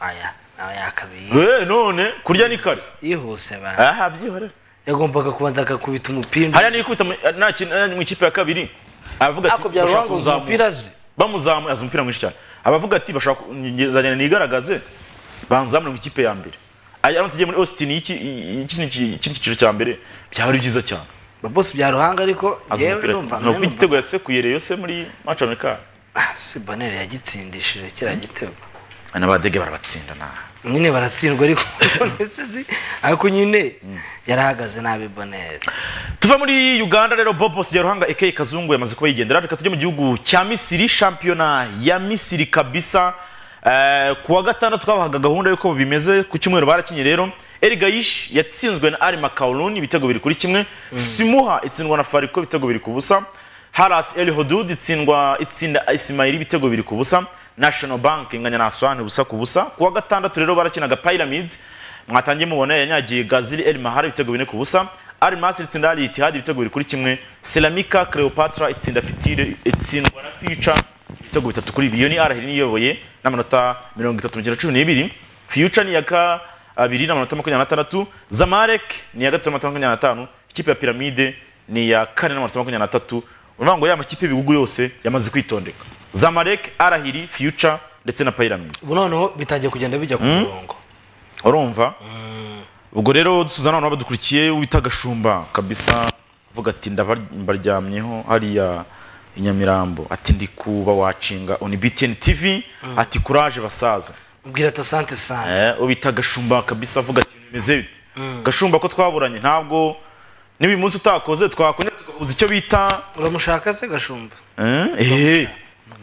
aya nawe yakabiye Eh, none kurya ni kare yihuse ba aha byihorera yagombaga kubanza akakubita umupira hariya niyo ikubita mu- ikipe ya kabiri aravuga ati bashaka umupira azi bamuzamuye azi umupira mwinshi cyane abavuga ati bashaka nzagenda nigaragaze banzamure mu ikipe ya mbere aramutse agiye muri Austin y'iki ni cya mbere byaba ari byiza cyane bose bya ruhanga ariko yewe numva ni uko igitego yasekuye Rayon se muri match amical si bonere yagitsindishije kiriya gitego. N'abadege barabatsinda na nyine baratsindwa ariko [laughs] ariko nyine yarahagaze nabi bonere tuva muri uganda rero bobos ya ruhanga eke kazungu yamaze kuba yigendera. Reka tujye mu gihugu cya misiri shampiyona ya misiri kabisa. Eh, ku wa gatandatu twabahaga gahunda y'uko bimeze ku cyumweru barakinye rero. Gaish yatsinzwe na Ari Makaulun ibitego biri kuri kimwe. Simuha itsindwa na Fariko ibitego biri kubusa Haras El Hudud itsindwa itsinda Ismail ibitego biri kubusa National Bank inganya na Aswan ubusa ku busa. Kubusa kuwa gatandatu rero barakinaga Pyramids. Mwatangiye mubona yanyagiye Gazili El Mahara ibitego bine kubusa Ari Al Masry itsinda Al Ittihad ibitego biri kuri kimwe. Ceramica Cleopatra itsinda Fitile itsindwa na Future ibitego bitatu kuri biyo ni Arahiri niyoboye n'amanota mirongo itatu mu cumi n'ibiri. Future ni iya kabiri n'amanota makumyabiri n'atandatu Zamalek ni iya gatatu n'amanota makumyabiri n'atanu ikipe ya Pyramide ni iya kane n'amanota makumyabiri n'atatu urumva ngo ya makipe y'ibihugu yose yamaze kwitondeka. Zamalek Arahiri Future ndetse na Pyramide ubu noneho bitangiye kugenda bijya ku murongo. Urumva? Ubwo rero dusuza n'abantu badukurikiye wita gashumba. Kabisa avuga ati "Ndaba- mbaryamyeho hariya i Nyamirambo. Ati ndi kuba wacinga on BTN TV ati kuraje basaza. Ubwira ati asante sana ubita gashumba kabisa avuga ati bimeze bite? Gashumba ko twaburanye ntabwo niba uyu munsi utakoze twakongera tugahuza icyo bita uramushaka se gashumba? Eh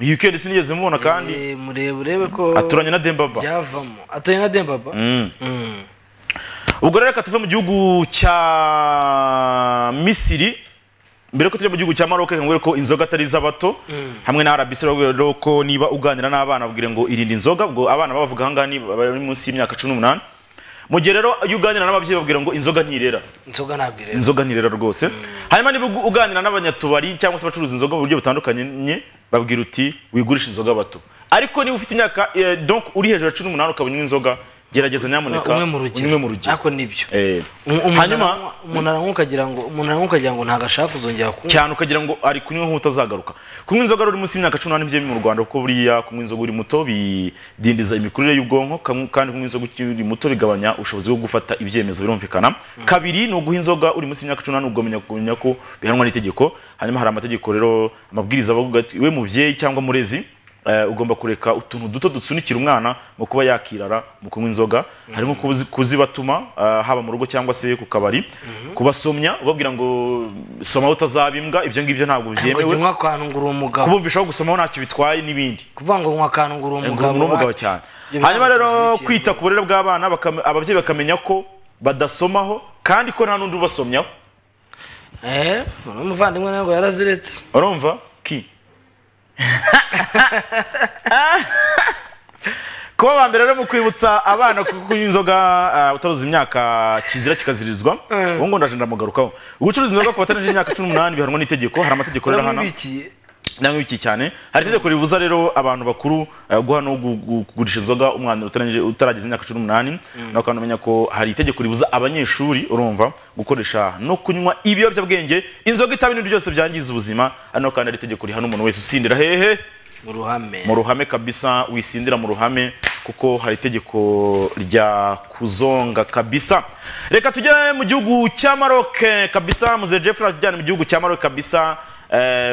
iyi weekend sinigeze mubona kandi Eh, murebe urebe ko aturanye na Dembaba. byavamo. Atuye na dembaba? Mm. Mm. ubwo rero reka tuve mu gihugu cya misiri. Mbere ko tujya mu gihugu cya maroc nkubwire ko inzoga atari iz'abato hamwe na rbc rero ko niba uganira n'abana babwire ngo irinde inzoga ubwo abana bavuga ahangaha ni bari munsi y'imyaka cumi n'umunani. Mu gihe rero iyo uganira n'ababyeyi babwira ngo inzoga ntirera. Inzoga ntabwo irera. Inzoga ntirera rwose. Hanyuma niba uganira n'abanyatubari cyangwa se abacuruza inzoga mu buryo butandukanye babwira uti wigurisha inzoga bato. Ariko niba ufite imyaka eh, donc uri hejuru ya cumi n'umunani ukaba unywa inzoga gerageza nyamuneka. Umwe mu rugero. Unywe mu rugero. Ariko nibyo. Eh, Um- hanyuma umuntu aranywa ukagira ngo umuntu aranywa ukagira ngo ntabwo ashaka kuzongera kunywa cyane ukagira ngo ari kunywa nk'utazagaruka kunywa inzoga rero uri munsi y'imyaka cumi n'umunani mu rwanda kuko buriya kunywa inzoga uri muto bidindiza imikurire y'ubwonko kandi kunywa inzoga uri muto bigabanya ubushobozi bwo gufata ibyemezo birumvikana. Kabiri ni uguha inzoga uri munsi y'imyaka cumi n'umunani ugomenya kumenya ko bihanwa n'itegeko. Hanyuma hari amategeko rero amabwiriza avuga ati we mubyeyi cyangwa murezi ugomba kureka utuntu duto dusunikira umwana mu kuba yakirara mu kunywa inzoga. Harimo kuzi- kuzibatuma eh, haba mu rugo cyangwa se ku kabari. Kubasomya ubabwira ngo soma utazaba imbwa. Ibyo ngibyo ntabwo byemewe. kubumvishaho gusomaho ntacyo bitwaye n'ibindi. Kuvuga ngo unywa akantu ngo uri umugabo cyane. Hanyuma ntabwo rero kwita ku burere bw'abana ababyeyi bakamenya ko badasomaho kandi ko nta n'undi ubasomyaho. Eh n'umuvandimwe nawe ngo yaraziretse. Urumva? Ki? Kuba ba mbere rero mu kwibutsa abana ku- kunywa inzoga ah, utaruzuza imyaka kizira kikazirizwa ubu ngo ndaje ndamugarukaho gucuruza inzoga ku batarangije imyaka cumi n'umunani bihanwa n'itegeko hari amategeko rero hano. Namwe iki cyane. Hari itegeko ribuza rero abantu bakuru eh, guha no gu- gu- kugurisha inzoga umwana utarageza imyaka cumi n'umunani. Nawe kandi umenya ko hari itegeko ribuza abanyeshuri urumva gukoresha no kunywa ibiyobyabwenge. Inzoga itabi byose byangiza ubuzima. Ari naho kandi hari itegeko rihana umuntu wese usindira. Hehe? Mu ruhame. Mu ruhame kabisa wisindira mu ruhame kuko hari itegeko rya kuzonga kabisa. Reka tujye mu gihugu cya maroke kabisa. Muze Jeffrey ajyana mu gihugu cya maroke kabisa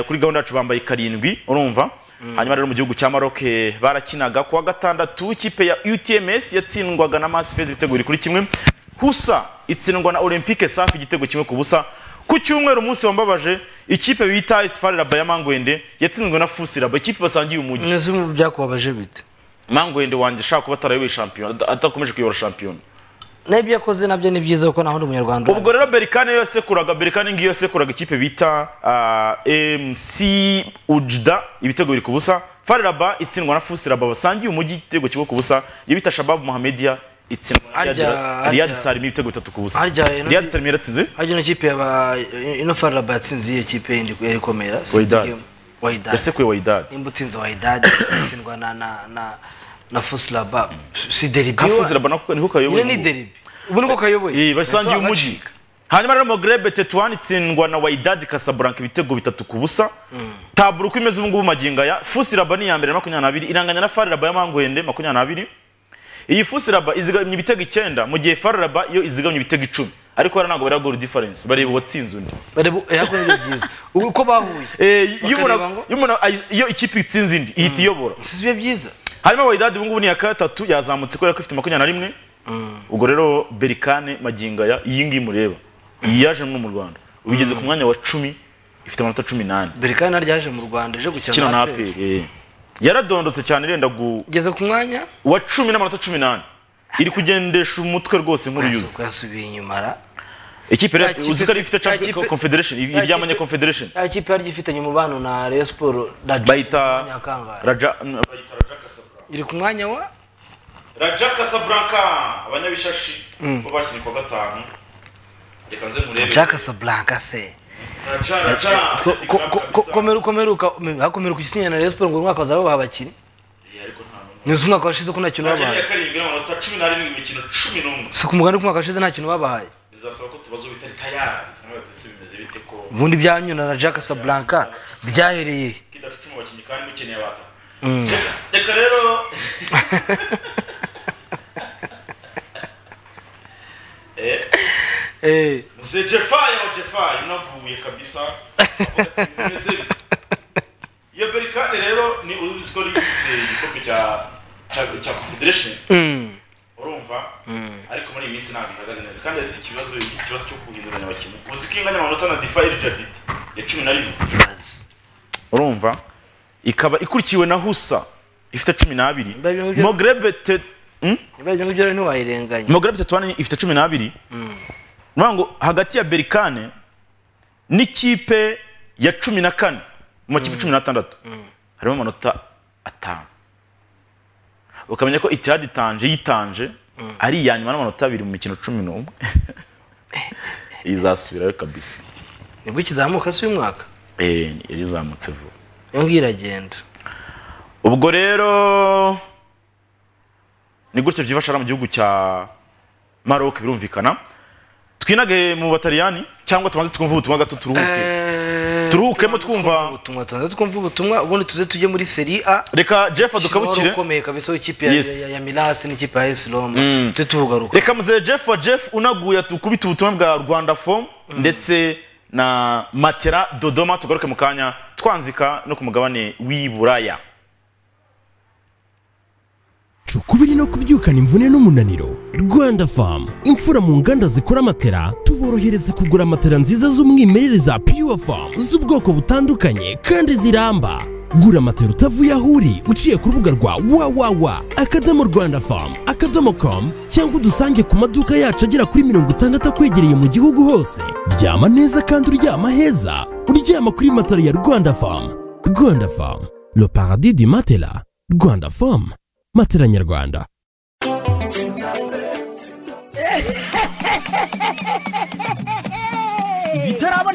kuri gahunda yacu bambaye karindwi urumva? Hanyuma rero mu gihugu cya Maroc barakinaga. Kuwa gatandatu ikipe ya UTMS yatsindwaga na Masi Fez ibitego biri kuri kimwe. Husa itsindwa na Olympique Safi igitego kimwe ku busa. Ku cyumweru umunsi wambabaje ikipe bita Isfari Raba ya Mangwende yatsinzwe na Fusi Raba ikipe basangiye umujyi byakubabaje bite? Mangwende wanjye ashaka kuba atarayoboye shampiyona ada- atakomeje kuyobora shampiyona. N'ibyo yakoze nabyo ni byiza kuko nta wundi munyarwanda ubwo rero berikane yo yasekuraga berikane ngiyo yasekuraga ikipe bita ah, MC Ujda ibitego biri ku busa. Fari Raba itsindwa na Fusi Raba basangiye umujyi igitego kimwe ku busa. Iyo bita Shabab Mohamedia itsindwa. Na Harya- Riyad- Salimi ibitego bitatu ku busa. Riyad Salimi yaratsinze? Harya no kipe yaba ino faraba yatsinze iyi kipe yindi yari ikomera Wydad. wayidadi yasekuye Wydad nimba utsinze wayidadi [clears throat] utsindwa na na na na fusilaba si deribi ka Fusi nako niko kayoboye ni deribi ubu niko kayoboye Eh, basangiye umuji. hanyuma rero Maghreb Tetouan itsindwa na Wydad Casablanca ibitego bitatu ku busa tabura uko imeze ubu ngubu magingo ya Fusi Raba ni ya mbere na makumyabiri n'abiri iranganya na Far Raba ya Mangwende makumyabiri iyi Fusi Raba izigamye ibitego 9 mu gihe Far Raba yo izigamye ibitego icumi ariko hariya ntabwo bareba goal difference. Bareba uwatsinze undi bareba yako ni byiza uko bahuye Eh, iyo ikipe itsinze indi ihita iyobora si byiza hanyuma Wydad ubu ngubu ni ya gatatu yazamutse kubera ko ifite makumyabiri na rimwe. Ubwo rero Berikane magingaya iyi ngiyi mureba iyi yaje mu Rwanda. Ubigeze ku mwanya wa cumi ifite amanota cumi n'ane. Berikane naryo yaje mu rwanda kino gukina na aperi eh. yaradondotse cyane irenda gu igeze ku mwanya? wa cumi n'amanota cumi n'ane. Iri kugendesha umutwe rwose nkuru yuze twasubiye inyuma ra ikipe rero uzi ko ari ifite Champions confederation ya iryamanye confederation. ya kipe yari ifitanye umubano na Rayon Sport bayita Raja bayita Raja Casablanca iri ku mwanya wa? Raja Casablanca abanyabishashi. Bo bakinnye kwa gatanu. Reka nze murebe. Jack Casablanca se. Raja Raja Ko- ko- ko- ko- komera ukomeruka hakomeruka igisinya na Rayon Sport ngo uyu mwaka bazaba babaha abakinnyi ariko nta n'umwe. Ni uzi umwaka washize ko nta kintu Raja ni babahaye? iya karindwi n'amanota cumi n'arindwi mu mikino cumi n'umwe. Si ku mugani ko umwaka washize nta kintu babahaye? Bizasaba ko tubazo bitari tayari cyangwa ese bimeze bite ko ubundi byanyuna na Jack Casablanca byahereye. Kidacucuma abakinnyi kandi mukeneye abata Reka- reka rero eh mzee jefaya wa jefaya unaguye kabisa iyo berikane rero ni uzi ko igikombe cya cya- confederation urumva ariko muri iyi minsi ntabwo ihagaze neza kandi yazize ikibazo yagize ikibazo cyo guhinduranya abakinnyi uzi ko inganya amanota na difayi jadid ya cumi na rimwe urumva ikaba ikurikiwe na husa ifite cumi n'abiri. Mogrebe te Hmm? tetuwani ifite cumi n'abiri. Ni ngo hagati ya berikane n'ikipe ya cumi na kane mu makipe cumi n'atandatu. Harimo amanota atanu. Ukamenya ko itihadi itanje yitanje ari iya nyuma n'amanota abiri mu mikino cumi n'umwe. [laughs] Izasubirayo kabisa. Nibwo ikizamuka si uyu mwaka? Eh yari izamutse vuba. Iyo ngiyo iragenda. Ubwo rero ni gutyo byifasha mu gihugu cya Maroc birumvikana. Twinage mu bataliyani cyangwa tubanze twumve ubutumwa gato turuhuke. Turuhukemo twumva- ubutumwa tubanze twumva ubutumwa ubundi tuze tujye muri seri a. Reka jeff adukabukire. Ukomeye kabisa w'ikipe ya, milasi n'ikipe ya esi roma. Mm. tujye tubugaruka reka muzeye jeff wa jeff unaguye tukubita ubutumwa bwa rwanda fom ndetse na matera dodoma tugaruke mu kanya twanzika no ku mugabane w'i buraya. Ukubiri no kubyukana imvune n'umunaniro. Rwanda famu imfura mu nganda zikora matera tuborohereza kugura matera nziza z'umwimerere za pure famu z'ubwoko butandukanye kandi ziramba. Gura matera utavuye aho uri uciye ku rubuga rwa wawawa akadomo rwanda famu akadomo komu cyangwa udusange ku maduka yacu agera kuri mirongo itandatu akwegereye mu gihugu hose. Ryama neza kandi uryama heza. Uryama kuri matera ya rwanda famu rwanda famu le paradis du matela. Rwanda famu matela nyarwanda.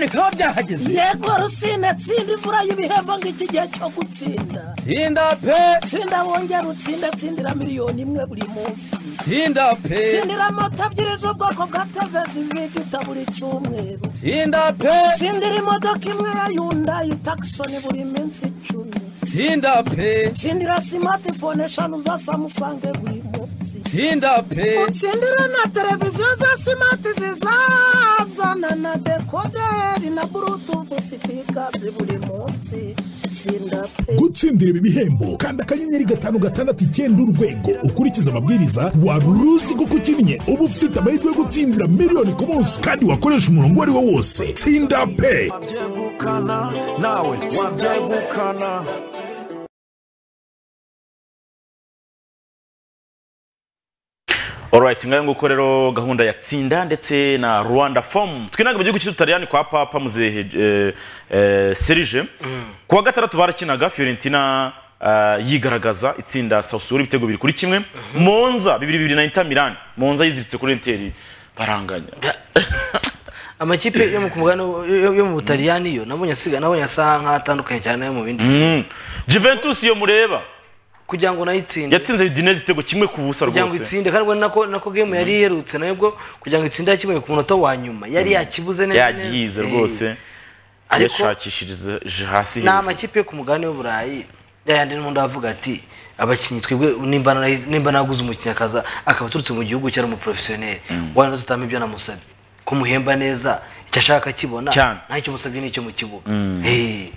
Bitaraboneka aho byahageze yego rusine tsinda imvura y'ibihembo ng'iki gihe cyo gutsinda. Tsinda pe. Tsinda wongera utsinde tsindira miliyoni imwe buri munsi. Tsinda pe. Tsindira moto ebyiri z'ubwoko bwa tevezi vigita buri cyumweru. Tsinda pe. Tsindira imodoka imwe ya yundayi takisoni buri minsi icumi. Tsinda pe. Tsindira simatifone eshanu za samusange buri munsi. Tsinda pe utsindire na televiziyo za simati zizazana na dekoderi na burutufu sipikazi buri munsi. Tsinda pe gutsindira ibi bihembo kanda akanyenyeri gatanu gatandatu icyenda urwego. Ukurikize amabwiriza wari uzi ko ukinnye uba ufite amahirwe yo gutsindira miliyoni ku munsi. Kandi wakoresha umurongo uwo ari wo wose. Tsinda pe. Wabyegukana nawe wabyegukana. Alright, ngayo nguko rero gahunda ya tsinda ndetse na Rwanda Form. Twinaga mu gihugu cy'Ubutaliyani kwa Papa Muzehe eh, eh, Serge. mm. wa gatandatu barakinaga Fiorentina uh, yigaragaza itsinda Sassuolo ibitego biri kuri kimwe. Monza bibiri bibiri na Inter Milan. Monza yiziritse kuri Inter baranganya. [laughs] amakipe yo mu kumugano yo mu butaliyani yo nabonye asiga nabonye asa nk'atandukanye cyane yo mu bindi Mm. Juventus yo mureba kugira ngo na yo itsinde yatsinze Udinese igitego kimwe ku busa kugira ngo rwose. itsinde kandi ubwo nako nako game yari iherutse na yo ubwo kugira ngo itsinde yakibonye ku munota wa nyuma. Yari yakibuze neza Yagize Eh, rwose. ariko Yashakishirije hasi ni hejuru. amakipe yo ku mugabane w'uburayi yayandi n'undi avuga ati abakinnyi twebwe nimba naguze umukinnyi akaza akaba aturutse mu gihugu cyari umuporofesiyoneri wenda tutama ibyo namusabye? Kumuhemba neza icyo ashaka akibona Cyane. nta icyo musabye n'icyo mu kibuga. Eh,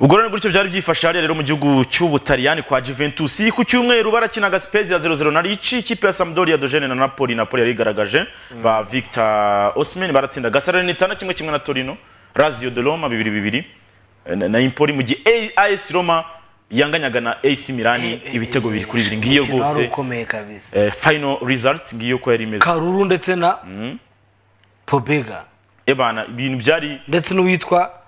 ubwo rero gutyo byari byifashe hariya rero mu gihugu cy'ubutaliyani kwa Juventus. Ku cyumweru barakinaga Spezia 0-0 na Ricci ikipe ya Sampdoria Dogene na Napoli. Napoli yari igaragaje ba Victor Osimhen baratsindaga Salernitana kimwe kimwe na Torino Lazio de Roma bibiri bibiri eh, na na Empoli mu gihe AS Roma yanganyaga na AC Milan ibitego bibiri kuri bibiri. ngiyo eh, final results ngiyo ko yari imeze. Karuru ndetse na pobega. Ebana ibintu byari ndetse n'uwitwa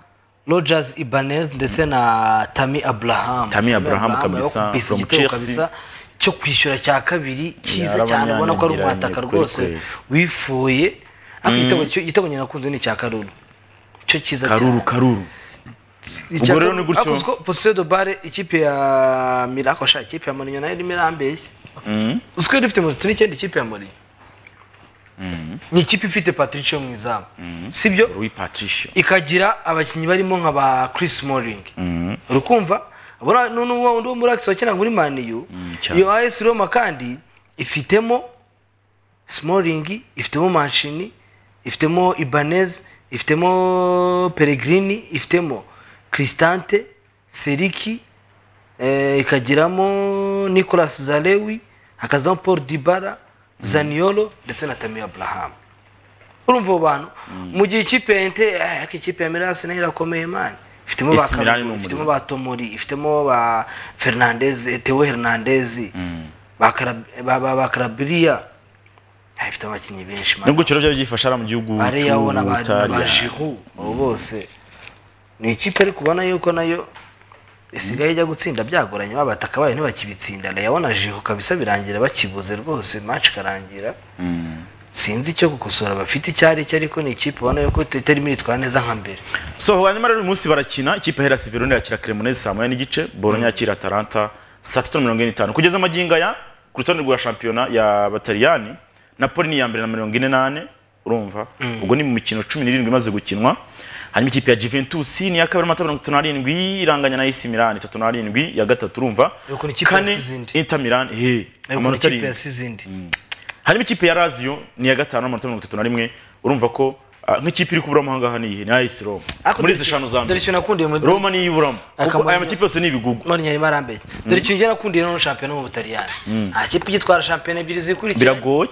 rogers ibanez ndetse na tami abraham. Tammy Abraham kabisa, from Chelsea. cyo kwishyura cya kabiri cyiza cyane ubona ko ari umwataka rwose wifuye. Ariko igitego nyine nakunze ni icya karuru. Cyo cyiza karuru karuru. Icya ubwo rero Karuru- ni gutyo. position de balle ikipe ya mirako sha ikipe ya Mourinho na yo irimo irambeshya Mm. uziko yari ifite mutu n'icyenda ikipe ya Mourinho? Ni ikipe ifite Patricio mu izamu sibyo? Rui Patricio. Ikagira abakinnyi barimo nka ba Chris Smalling. Mm. uri kumva abona n'uwo wundi wo muri Ajax wakinaga muri Man U cyane. iyo AS Roma kandi ifitemo Smalling ifitemo Mancini ifitemo ibanez ifitemo peregrini ifitemo cristante seriki eh, ikagiramo nicolas zalewi hakazamo paul dibara zaniolo ndetse na tamiyo abraham. Urumva abo bantu? Mu gihe ikipe ya inte eh, ariko ikipe ya mirasi na yo irakomeye mani ifitemo ba umuriro. ifitemo ba tomori ifitemo ba fernandez teo hernandez. Ba Karab- ba- karabiriya Ah, ifite abakinnyi benshi nubwo ikiro byari byifasha mu gihugu na ba cy'Ubutaliyani. Giroud, abo bose. Ni ikipe ariko ubona yuko na yo isigaye ijya gutsinda byagoranye babataka bayo ntibakibitsinda Rayon na Giroud kabisa birangira bakibuze rwose match ikarangira. Sinzi icyo gukosora bafite icyo ari cyo ariko ni ikipe ubona yuko itarimo iritwara neza nka mbere. So hanyuma rero uyu munsi barakina ikipe hera sivirone yakira Cremonese saa moya n'igice boro yakira Atalanta saa tatu na mirongo ine n'itanu. Kugeza amagingo aya ku rutonde rwa shampiyona ya Bataliyani Napoli ni iya mbere na mirongo ine n'ane urumva? Ubwo ni mu mikino cumi n'irindwi imaze gukinwa hanyuma ikipe ya Juventus ni iya kabiri amata mirongo itatu n'arindwi iranganya na AC Milan itatu n'arindwi ya gatatu urumva Ariko ni ikipe kane yasize indi. Inter Milan he ariko amanota ikipe arindwi yasize indi hanyuma ikipe ya Lazio ni iya gatanu amanota mirongo itatu na rimwe urumva ko ah, nk'ikipe iri kuburamo aha ngaha ni iyi ni AS Roma Ariko muri dore izi icyo- eshanu za dore mbere icyo nakundiye muri Roma niyo iburamo kuko Akamaro- aya makipe yose ni ibigugu none nyarimo arambeshya dore ikintu njye nakundiye no shampiyona mu Butaliyani nta kipe igitwara shampiyona ebyiri zikurikira biragoye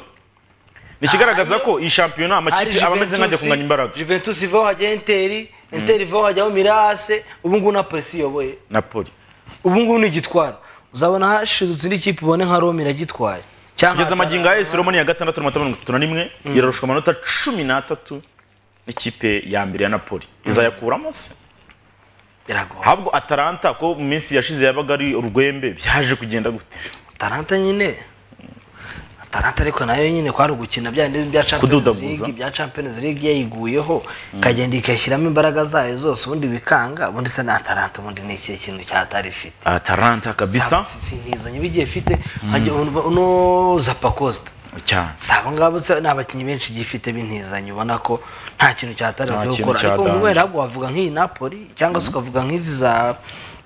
ni ikigaragaza ko iyi shampiyona amakipe aba ameze nk'ajya kunganya imbaraga. Juventus ivaho hajya Inter Inter ivaho hajyaho Mirase ubu ngubu Napoli si iyoboye Napoli. Ubu ngubu ni igitwara uzabona hashidutse indi kipe ubone nka Roma iragitwaye. Kugeza amagingo ya AS Roma ni iya gatandatu n'amanota mirongo itatu na rimwe irarushwa amanota cumi n'atatu n'ikipe ya mbere ya Napoli. Izayakuramo se? Ahubwo Atalanta ko mu minsi yashize yabaga ari urwembe byaje kugenda gute? Atalanta nyine? Atalanta ariko na yo nyine kwari ugukina bya bindi bya Champions. League bya Champions League yayiguyeho ikagenda ikashyiramo imbaraga zayo zose ubundi bikanga ubundi se na Atalanta ubundi ni ikihe kintu cyatari ifite? Atalanta kabisa. Sinizanye bigiye ifite nkajya uno Zapacosta cyane saba ngabo ni abakinnyi benshi gifite b'intizanyo ubona ko nta kintu cyatari kintu gukora ariko wenda ahubwo wavuga nk'iyi Napoli cyangwa se ukavuga nk'izi za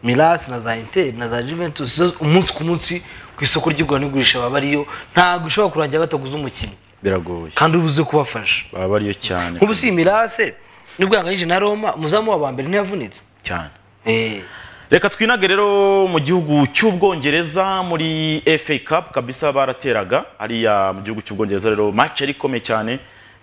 Milas na za Inter na za Juventus umunsi ku munsi ku isoko ry'igura n'igurisha baba ariyo ntabwo ushobora kurangira bataguze umukinnyi. Biragoye. Kandi ubuze kubafasha. Baba bariyo cyane nk'ubu si. Milas ni bwo yanganyije na Roma umuzamu wa mbere ntiyavunitse. Cyane. Eh. Reka twinage rero mu gihugu cy'ubwongereza muri FA Cup kabisa barateraga. Hariya mu gihugu cy'ubwongereza rero match yari ikomeye cyane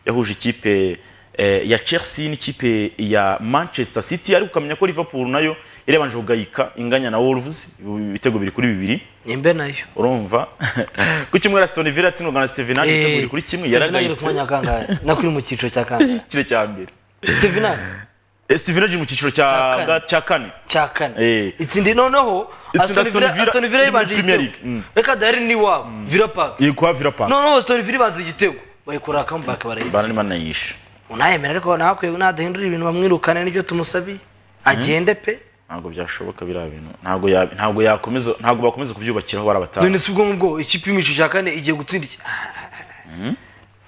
yahuje ikipe eh, ya Chelsea n'ikipe ya Manchester City. Ariko ukamenya ko Liverpool na yo yari ugayika inganya na Wolves ibitego biri kuri bibiri. Nimbe nayo. Urumva? [laughs] Ku kimwe Aston Villa yatsindwaga na Stevenage ibitego biri kuri kimwe yaragayitse na nakuri mu cyiciro cya kangahe [laughs] ikiro cya mbere. Stevenage Eh, Stevenage mu cyiciro cya Cya kane. cya kane. Eh. itsindi noneho Stone Aston Villa Stone Villa igitego. League. Mm. reka dahari ni wa Villa Park? Iyi kwa Villa Park. Noneho Aston Villa ibanze igitego. Bayikora comeback barayitse barani banayishe unayemera ariko nakwiye nadahindura ibintu bamwirukane nibyo tumusabiye. Agende pe ntabwo byashoboka biriya bintu ntabwo ya- ntabwo yakomeza ntabwo bakomeza kubyubakiraho bari abatanu none si ubwo ngubwo ikipe y'imico cya kane igiye gutsinda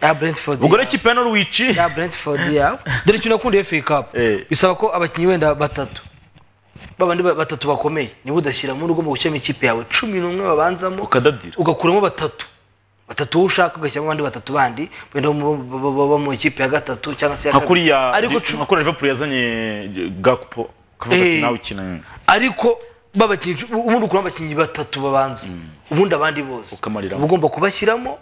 ya Brentford ubwo rero ikipe ya Norwich ya Brentford yawe dore ikintu nakundiye FA Cup Eh. bisaba ko abakinnyi wenda batatu babandi ba- batatu bakomeye niba udashyiramo ugomba gushyiramo ikipe yawe cumi n'umwe babanzamo ukadadira ugakuramo batatu batatu wowe ushaka ugashyiramo abandi batatu bandi wenda bo mu- mu ikipe ya gatatu cyangwa se ya kuriya ariko nka kuriya Liverpool yazanye Gakpo Eh. Nawe ukina ariko ubundi kuramba abakinnyi batatu babanze ubundi abandi bose. Uba ugomba kubashyiramo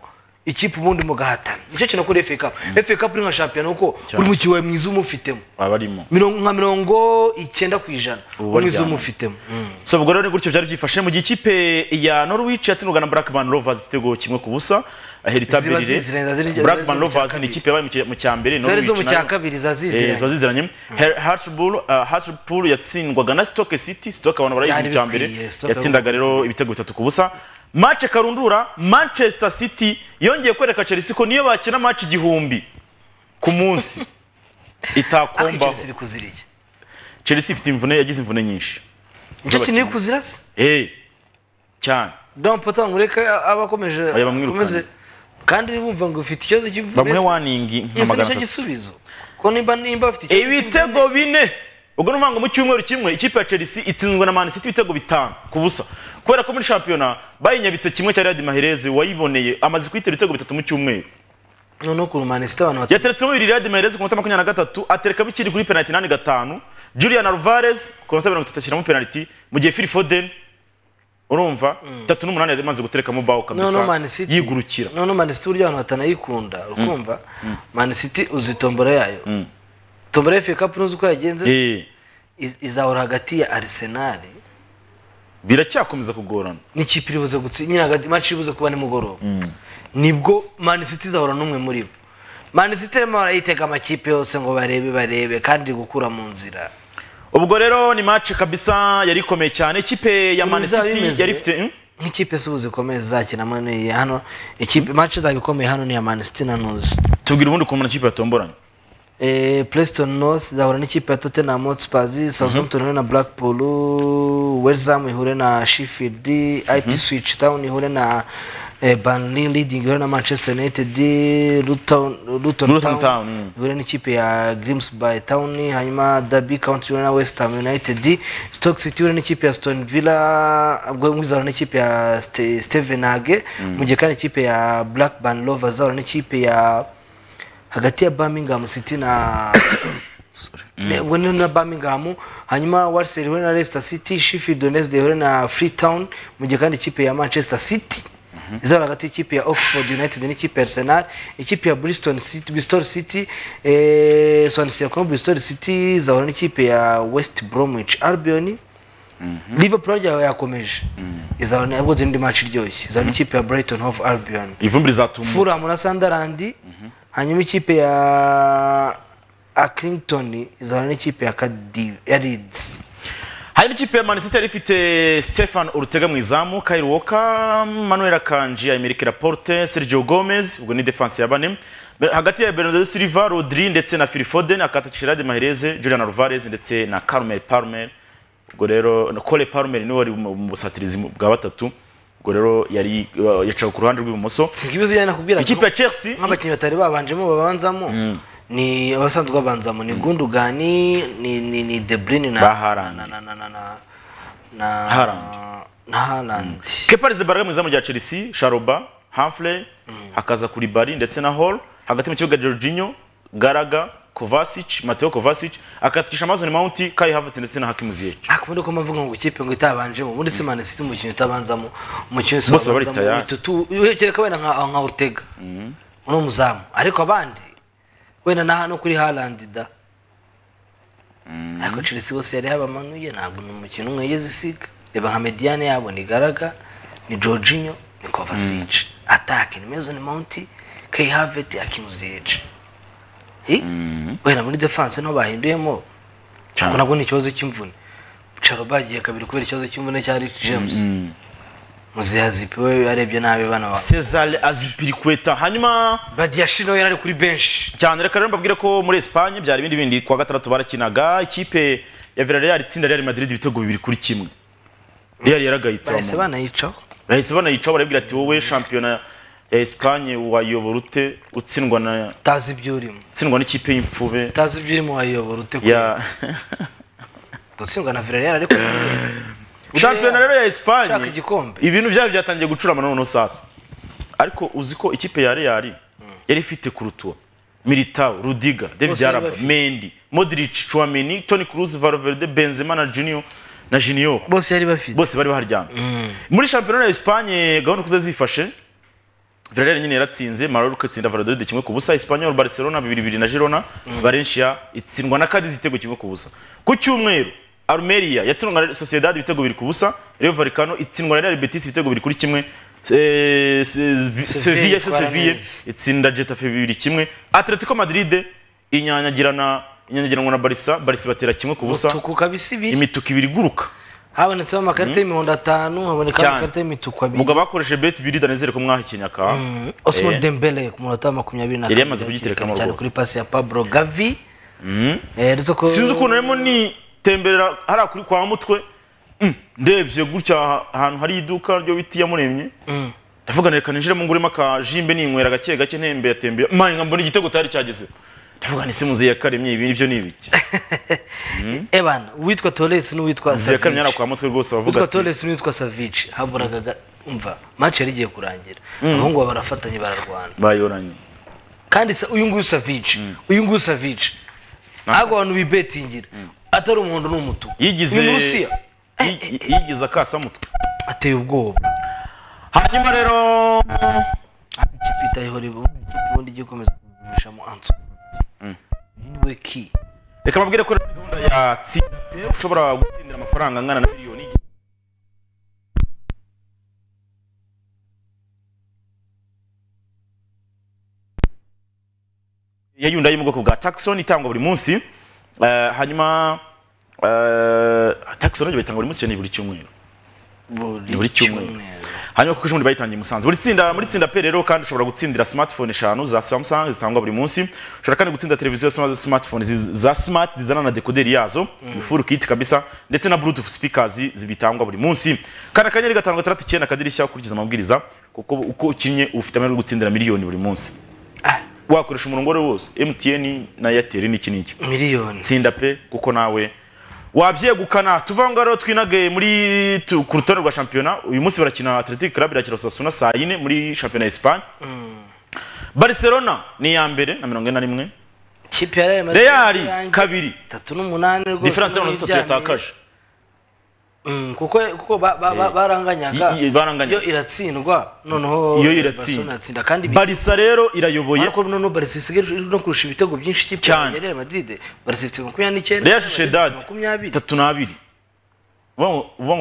ikipe ubundi mugahatana. Nicyo kintu kuri FA Cup. FA Cup ni nka shampiyona kuko buri mu kiwe mwiza umufitemo. Nka mirongo icyenda ku ijana. Mwiza umufitemo. So ubwo rero ni gutyo byari byifashe mu gihe ikipe ya Norwich yatsindwaga na Blackburn Rovers igitego kimwe ku busa Herita Ziba Berlin ziziranye, ziri- Blackburn Rovers ni ikipe yabaye mu cya- mbere zo mu cya kabiri za Eh, ziba ziziranye. Ziziranye Hartlepool uh, Hartlepool yatsindwaga na Stoke City. Stoke abantu barayizi mu cya mbere. yatsindaga rero ibitego bitatu ku busa match karundura Manchester City yongeye kwereka Chelsea ko niyo bakina match igihumbi ku munsi. [laughs] Itakombaho. Chelsea ifite imvune yagize imvune nyinshi. Iri kuzira se? Eh cyane. Don Potter mureke aba kandi bumva ngo ufite ikibazo cy'imvune bamuhe waningi nka magana atatu gisubizo? Ko nimba nimba ufite ikibazo ibitego bine. Ubwo ni ngo mu cyumweru kimwe ikipe ya Chelsea itsinzwe na Man City ibitego bitanu ku busa. Kubera ko muri shampiyona bayinyabitse kimwe cya Riyad Mahrez wayiboneye amaze kwitera ibitego bitatu mu cyumweru. Noneho ku City abantu batatu yateretsemo bibiri Riyad Mahrez ku minota makumyabiri na gatatu aterekamo ikindi kuri penalty nani gatanu. Julian Alvarez ku minota mirongo itatu ashyiramo penalty mu gihe Phil Foden urumva? Tatu n'umunani yari amaze guterekamo bawo kabisa yigurukira. Noneho Man City uburyo abantu batanayikunda. Ukumva? Man City uzi tombora yayo? Tombora FA Cup ntuzi uko yagenze? Eh, iz- izahora hagati ya Arsenal. Biracyakomeza kugorana. N'ikipe iri buze gutsinda nyine hagati match iri buze kuba nimugoroba ni bwo Man City izahura n'umwe muri bo. Man City irimo barayitega amakipe yose ngo barebe barebe kandi gukura mu nzira. Ubwo rero ni match kabisa yari ikomeye cyane. Ikipe ya Man City yari ifite hmm? nk'ikipe si zikomeye zizakinamo ni hano ikipe match izaba ikomeye hano ni iya Man City na Nuzi tubwira ubundi ukuntu ikipe yatomboranye. Eh, Preston North izahura n'ikipe ya Tottenham Hotspur Southampton ihure na Blackpool West Ham ihure na Sheffield Ipswich Town ihure na eh, Burnley ihure na Manchester United Luton Luton Luton Town. Town, mm. n'ikipe ya Grimsby Town hanyuma Derby County na West Ham United. Stoke City ni n'ikipe ya Aston Villa ubwo ni n'ikipe ya Ste- Stevenage mu gihe kandi ikipe ya Blackburn Rovers izahura n'ikipe ya hagati ya Birmingham City na [coughs] ubwo ni na Birmingham. Hanyuma Walsall ihure na Leicester City Sheffield Wednesday ihure na Freetown. Mu gihe kandi ikipe ya Manchester City izahura hagati y'ikipe ya Oxford United n'ikipe ya Arsenal ikipe ya Bristol City Bristol City eh Swansea City Bristol City izahura n'ikipe ya West Bromwich Albion Liverpool ryawe yakomeje izahura nabwo indi match iryoshye izahura n'ikipe ya Brighton Hove Albion. Ivumbi rizatuma Fulham na Sunderland. Hanyuma ikipe ya Accrington. Izahura n'ikipe ya Leeds. Hanyuma ikipe ya Man City yari ifite Stefan urutega mu izamu Kyle Walker Manuel Akanji Aymeric Laporte Sergio Gomez ubwo ni defense ya bane. Hagati ya Bernardo Silva Rodri ndetse na Phil Foden akata gerard Mahrez Julian Alvarez ndetse na Carmel Palmer. Ubwo rero Cole Palmer niwe wari mu busatirizi bwa batatu. Ubwo rero yari uh, yacaga ku ruhande rw'ibumoso. Ikipe ya Chelsea nk'abakinnyi batari babanjemo babanzamo ni abasanzwe babanzamo ni Gundogan ni ni ni De Bruyne na Ba Haaland. na na na na na na Haaland. na Haaland. Ze baraga mu izamu rya Chelsea Sharoba Humphrey hakaza kuri bari ndetse na Hall hagati mu kibuga Jorginho Garaga Kovacic Mateo Kovacic akatikisha Mason Mount Kai Havertz ndetse na Hakim Ziyech. Akubundi ko mvuga ngo ikipe ngo itabanjemo? Ubundi se Man City umukino utabanzamo umukino wese Bose bari tayari. bitutu kereka wenda nka nka Ortega. Uno muzamu ariko abandi wenda na hano kuri Haaland da. Ariko Chelsea bose yari yabamanuye ntabwo ni umukino umwe yigeze isiga. Reba nka mediane yabo ni Garaga ni Jorginho ni Kovacic. Attack ni Mason Mount Kai Havertz Hakim Ziyech. Eh? wenda muri defense ni ho bahinduyemo? Nabwo ni ikibazo cy'imvune. Charo bagiye kabiri kubera ikibazo cy'imvune cya Rick James. Muzihazipi we yarebye nabi bana ba Cesar Azpilicueta. Hanyuma Badiashile yari ari kuri bench. Cyane reka rero mbabwire ko muri Espagne byari ibindi bindi kuwa gatandatu barakinaga. Ikipe ya Villarreal itsinda Real Madrid ibitego bibiri kuri kimwe. Real yaragayitse wa bahise banayicaho. Bahise banayicaho barabwira ati wowe shampiyona ya Espagne wayobora ute? Utsindwa na utazi ibyo urimo. Utsindwa n'ikipe y'imfube. Utazi ibyo urimo wayobora ute ya. gutsindwa na Villarreal ariko [laughs] shampiyona rero ya Espagne. Igikombe. Ibintu byabyo byatangiye gucurama none sasa. Ariko uzi ko ikipe ya Real yari ifite kurutua. Militao, Rudiga, David Alaba. Mendy, Modric, Chouameni, Toni Kroos, Valverde, Benzema na Junior na Junior. Bose yari bafite. Bose bari baharyamye. Muri championnat ya Espagne gahunda kuze zifashe? Villarreal nyine yaratsinze Mallorca itsinda Valladolid kimwe ku busa Espanyol Barcelona bibiri bibiri na Girona Valencia itsindwa na Cadiz igitego kimwe ku busa. Ku cyumweru Almeria yatsinwa na Sociedad ibitego biri ku busa Rayo Vallecano itsindwa na Real Betis ibitego biri kuri kimwe Eh, Sevilla FC Sevilla itsinda Getafe bibiri kimwe. Atletico Madrid inyanyagirana inyanyagiranwa na Barca Barca batera kimwe ku busa. Imituku ibiri iguruka. Habonetsemo amakarita y'imihondo atanu haboneka Cyane. amakarita y'imituku abiri. Mugabo bakoresheje bet biri danezere ko mwahikinya ka Osman Eh. Dembele ku munota wa makumyabiri na Yari kabiri yamaze kugiterekamo rwose. kuri pasi ya Pablo Gavi. Mm. Eh, sinzi ukuntu arimo nitemberera hariya kuri kwa mutwe. Mm, ndebye gutya ahantu hari iduka ryo biti yamuremye. Ndavuga reka ninjiremo nguremo akajimbe ninywera gake gake ntembeye atembeye mani nkambona igitego tari cyageze. Ndavuga ni se muzehe yakaremye ibi ni byo ni ibiki? [laughs] Evan uwitwa Torres n'uwitwa muzehe yakaremye hariya Savic kwa mutwe rwose bavuga uwitwa Torres n'uwitwa Savic haburaga ga- umva match yari igiye kurangira. Abahungu baba barafatanye bararwana. Bayoranye. Kandi uyu nguyu savici uyu nguyu savici ntabwo abantu bibetingira atari umuhondo n'umutuku yigize uyu murusiya yi- yi- yigize akasamutwe. Ateye ubwoba. Hanyuma rero ikipe ubundi ikipe ubundi igiye gukomeza kugumishamo anso Mm. uyu ni we ki? Reka mabwire ko gahunda ya tsinda ushobora gutsindira amafaranga angana na miliyoni ya yunda yo mu bwoko bwa taxon itangwa buri munsi. Eh, hanyuma taxi taxon yo bayitanga buri munsi cyane buri cyumweru. Buri cyumweru. hanyuma kuko ishuri bayitangiye musanze. Buri tsinda muri tsinda pe rero kandi ushobora gutsindira smartphone eshanu za samsung zitangwa buri munsi. Ushobora kandi gutsinda televiziyo za smartphone za smart zizana na dekoderi yazo full kit kabisa ndetse na bluetooth speakers zibitangwa buri munsi. Kana kanyeri gatanu gatandatu icyenda akadirishya ukurikiza amabwiriza kuko uko ukinnye ufite amahirwe yo gutsindira miliyoni buri munsi wakoresha umurongo uwo ari wo wose mtn na airtel n'iki n'iki miliyoni. Tsinda pe kuko nawe wabyegukana. Tuva ngo rero twinage muri ku rutonde rwa shampiyona uyu munsi barakina Athletic Club irakina Osasuna saa yine muri shampiyona ya Espagne. Barcelona ni iya mbere na mirongo ine na rimwe. Real kabiri. tatu n'umunani rwose diferanse yatakaje Mm, kuko kuko ba- ba- ba- Eh. baranganyaga. Y- y- baranganyaga. yo iratsindwa noneho Iyo iratsinda. kandi Barca rero irayoboye. Ariko noneho Barca isigaye iri no kurusha ibitego byinshi ikipe Cyane. ya Real Madrid. Barca ifite makumyabiri n'icyenda Real Sociedad itatu n'abiri uvuga ngo- uvuga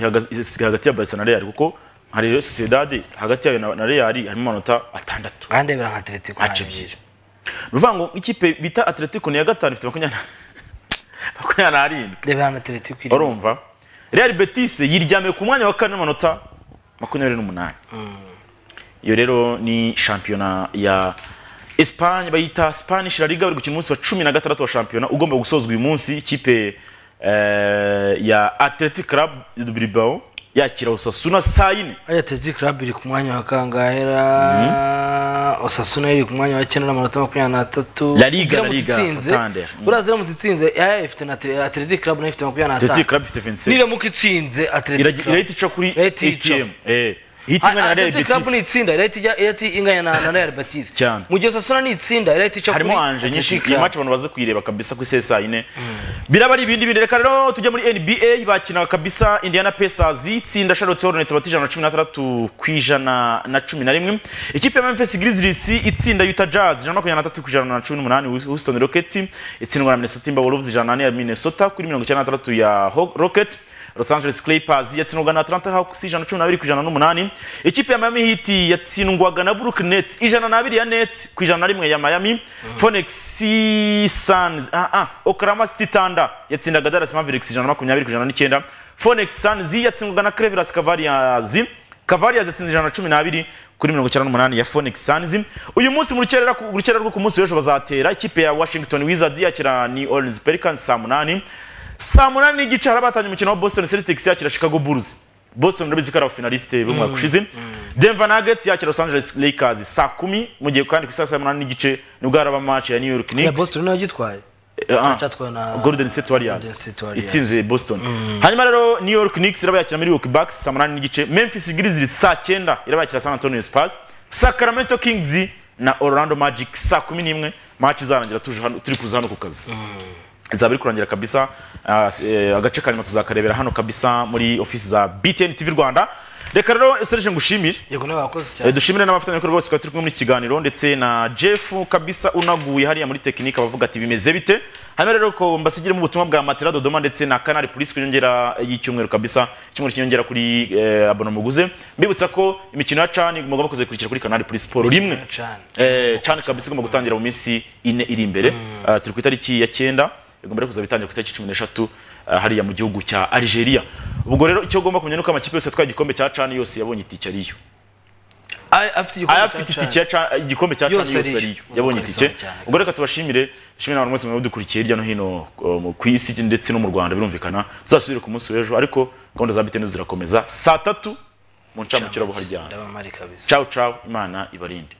ihagaze- isigaye hagati ya Barca na Real kuko nka Real Sociedad hagati yayo na- Real harimo amanota atandatu. Kandi bira nka Atletico haca ebyiri. Ni ukuvuga ngo nk'ikipe bita Atletico ni iya gatanu ifite makumyabiri [laughs] makumyabiri n'arindwi urumva? Real Betis yiryame ku mwanya wa kane n'amanota makumyabiri n'umunani. Iyo rero ni shampiyona ya Espagne bayita Spanish La Liga bari gukina umunsi wa cumi na gatandatu wa shampiyona ugomba gusozwa uyu munsi ikipe eh, ya Athletic Club de Bilbao yakira Osasuna saa yine Aya Athletic Club iri ku mwanya wa kangahera. Osasuna iri ku mwanya wa cyenda n'amanota makumyabiri n'atatu La Liga, La Liga, Santander. Uraza iramutse itsinze yaya ifite na Atletico Club nayo ifite makumyabiri n'atanu Atletico Club ifite 27 niramuka itsinze Atletico irahita ica kuri ATM eh ihita ingana na Real Athletic Club Betis. ni itsinda irahita ijya irahita inganya na na Real Betis. Cyane. mu gihe Osasuna ni itsinda irahita ica kuri harimo anje nyinshi. Athletic iyi Club. match abantu baze kuyireba kabisa ku isi saa yine biraba ari ibindi bintu reka rero tujya muri NBA bakina kabisa Indiana Pacers itsinda Charlotte Hornets bati ijana na cumi na tandatu ku ijana na cumi na rimwe. Ikipe ya Memphis Grizzlies itsinda Utah Jazz ijana na makumyabiri na tatu ku ijana na cumi n'umunani Houston Rockets itsindwa na Minnesota Timberwolves ijana na ane ya Minnesota kuri mirongo icyenda na tandatu ya Ho- Rockets. Los Angeles Clippers yatsindwaga na Atlanta Hawks ijana na cumi n'abiri ku ijana n'umunani ikipe ya Miami Heat yatsindwaga na Brooklyn Nets ijana n'abiri ya Nets ku ijana na rimwe ya Miami. Phoenix Suns ah ah Oklahoma City Thunder yatsindaga Dallas Mavericks ijana na makumyabiri ku ijana n'icyenda Phoenix Suns yatsindwaga na Cleveland Cavaliers. Cavaliers yatsinze ijana na cumi n'abiri kuri mirongo icyenda n'umunani ya Phoenix Suns. Uyu munsi mu rukerera rwo ku munsi w'ejo bazatera ikipe ya Washington Wizards yakira New Orleans Pelicans saa munani saa munani n'igice hari abatanye umukino wa Boston Celtics yakira Chicago Bulls. Boston urabizi ko ari abafinaliste b'umwaka ushize. Denver Nuggets yakira Los Angeles Lakers saa kumi. Mu gihe kandi ku saa munani n'igice nibwo haraba match ya New York ya Boston nayo gitwaye Eh, ah, Golden State Warriors. Itsinze Boston. Hanyuma rero New York Knicks iraba yakira Milwaukee Bucks saa munani n'igice. Memphis Grizzlies saa cyenda iraba yakira San Antonio Spurs. Sacramento Kings na Orlando Magic saa kumi n'imwe. Match izarangira turi kuza hano ku kazi. Izaba iri kurangira kabisa uh, eh, agace ka nyuma tuzakarebera hano kabisa muri ofisi za BTN TV Rwanda. Reka rero Serge ngushimire. Yego nawe wakoze Eh, cyane dushimire n'abafatanyabikorwa bose twari turi kumwe muri kiganiro ndetse na Jeff kabisa unaguye hariya muri technique abavuga ati bimeze bite? Hano rero ko mbasigiremo ubutumwa bwa Matera Dodoma ndetse na Canal Plus kunyongera y'icyumweru kabisa icyumweru kinyongera kuri eh, abono muguze. Mbibutsa ko imikino ya CHAN mugomba kuzikurikira kuri Canal Plus Sport rimwe. eh, CHAN kabisa igomba gutangira mu minsi ine iri imbere. Ah, turi ku itariki ya cyenda igomba rero kuzaba itangira ku itariki cumi n'eshatu ah, hariya mu gihugu cya Algeria. Ubwo rero icyo ugomba kumenya nuko amakipe yose atwaye igikombe cya CHAN yose yabonye itike ariyo afite ayafite itike ya CHAN igikombe cya CHAN yose ariyo. yabonye itike. ubwo reka tubashimire dushimire n'abantu mwese mwadukurikiye hirya no hino um, ku isi ndetse no mu Rwanda birumvikana. Tuzasubire ku munsi w'ejo ariko gahunda za bitenu zirakomeza. Saa tatu mu ncamukirabo buharyana ciao ciao imana ibarinde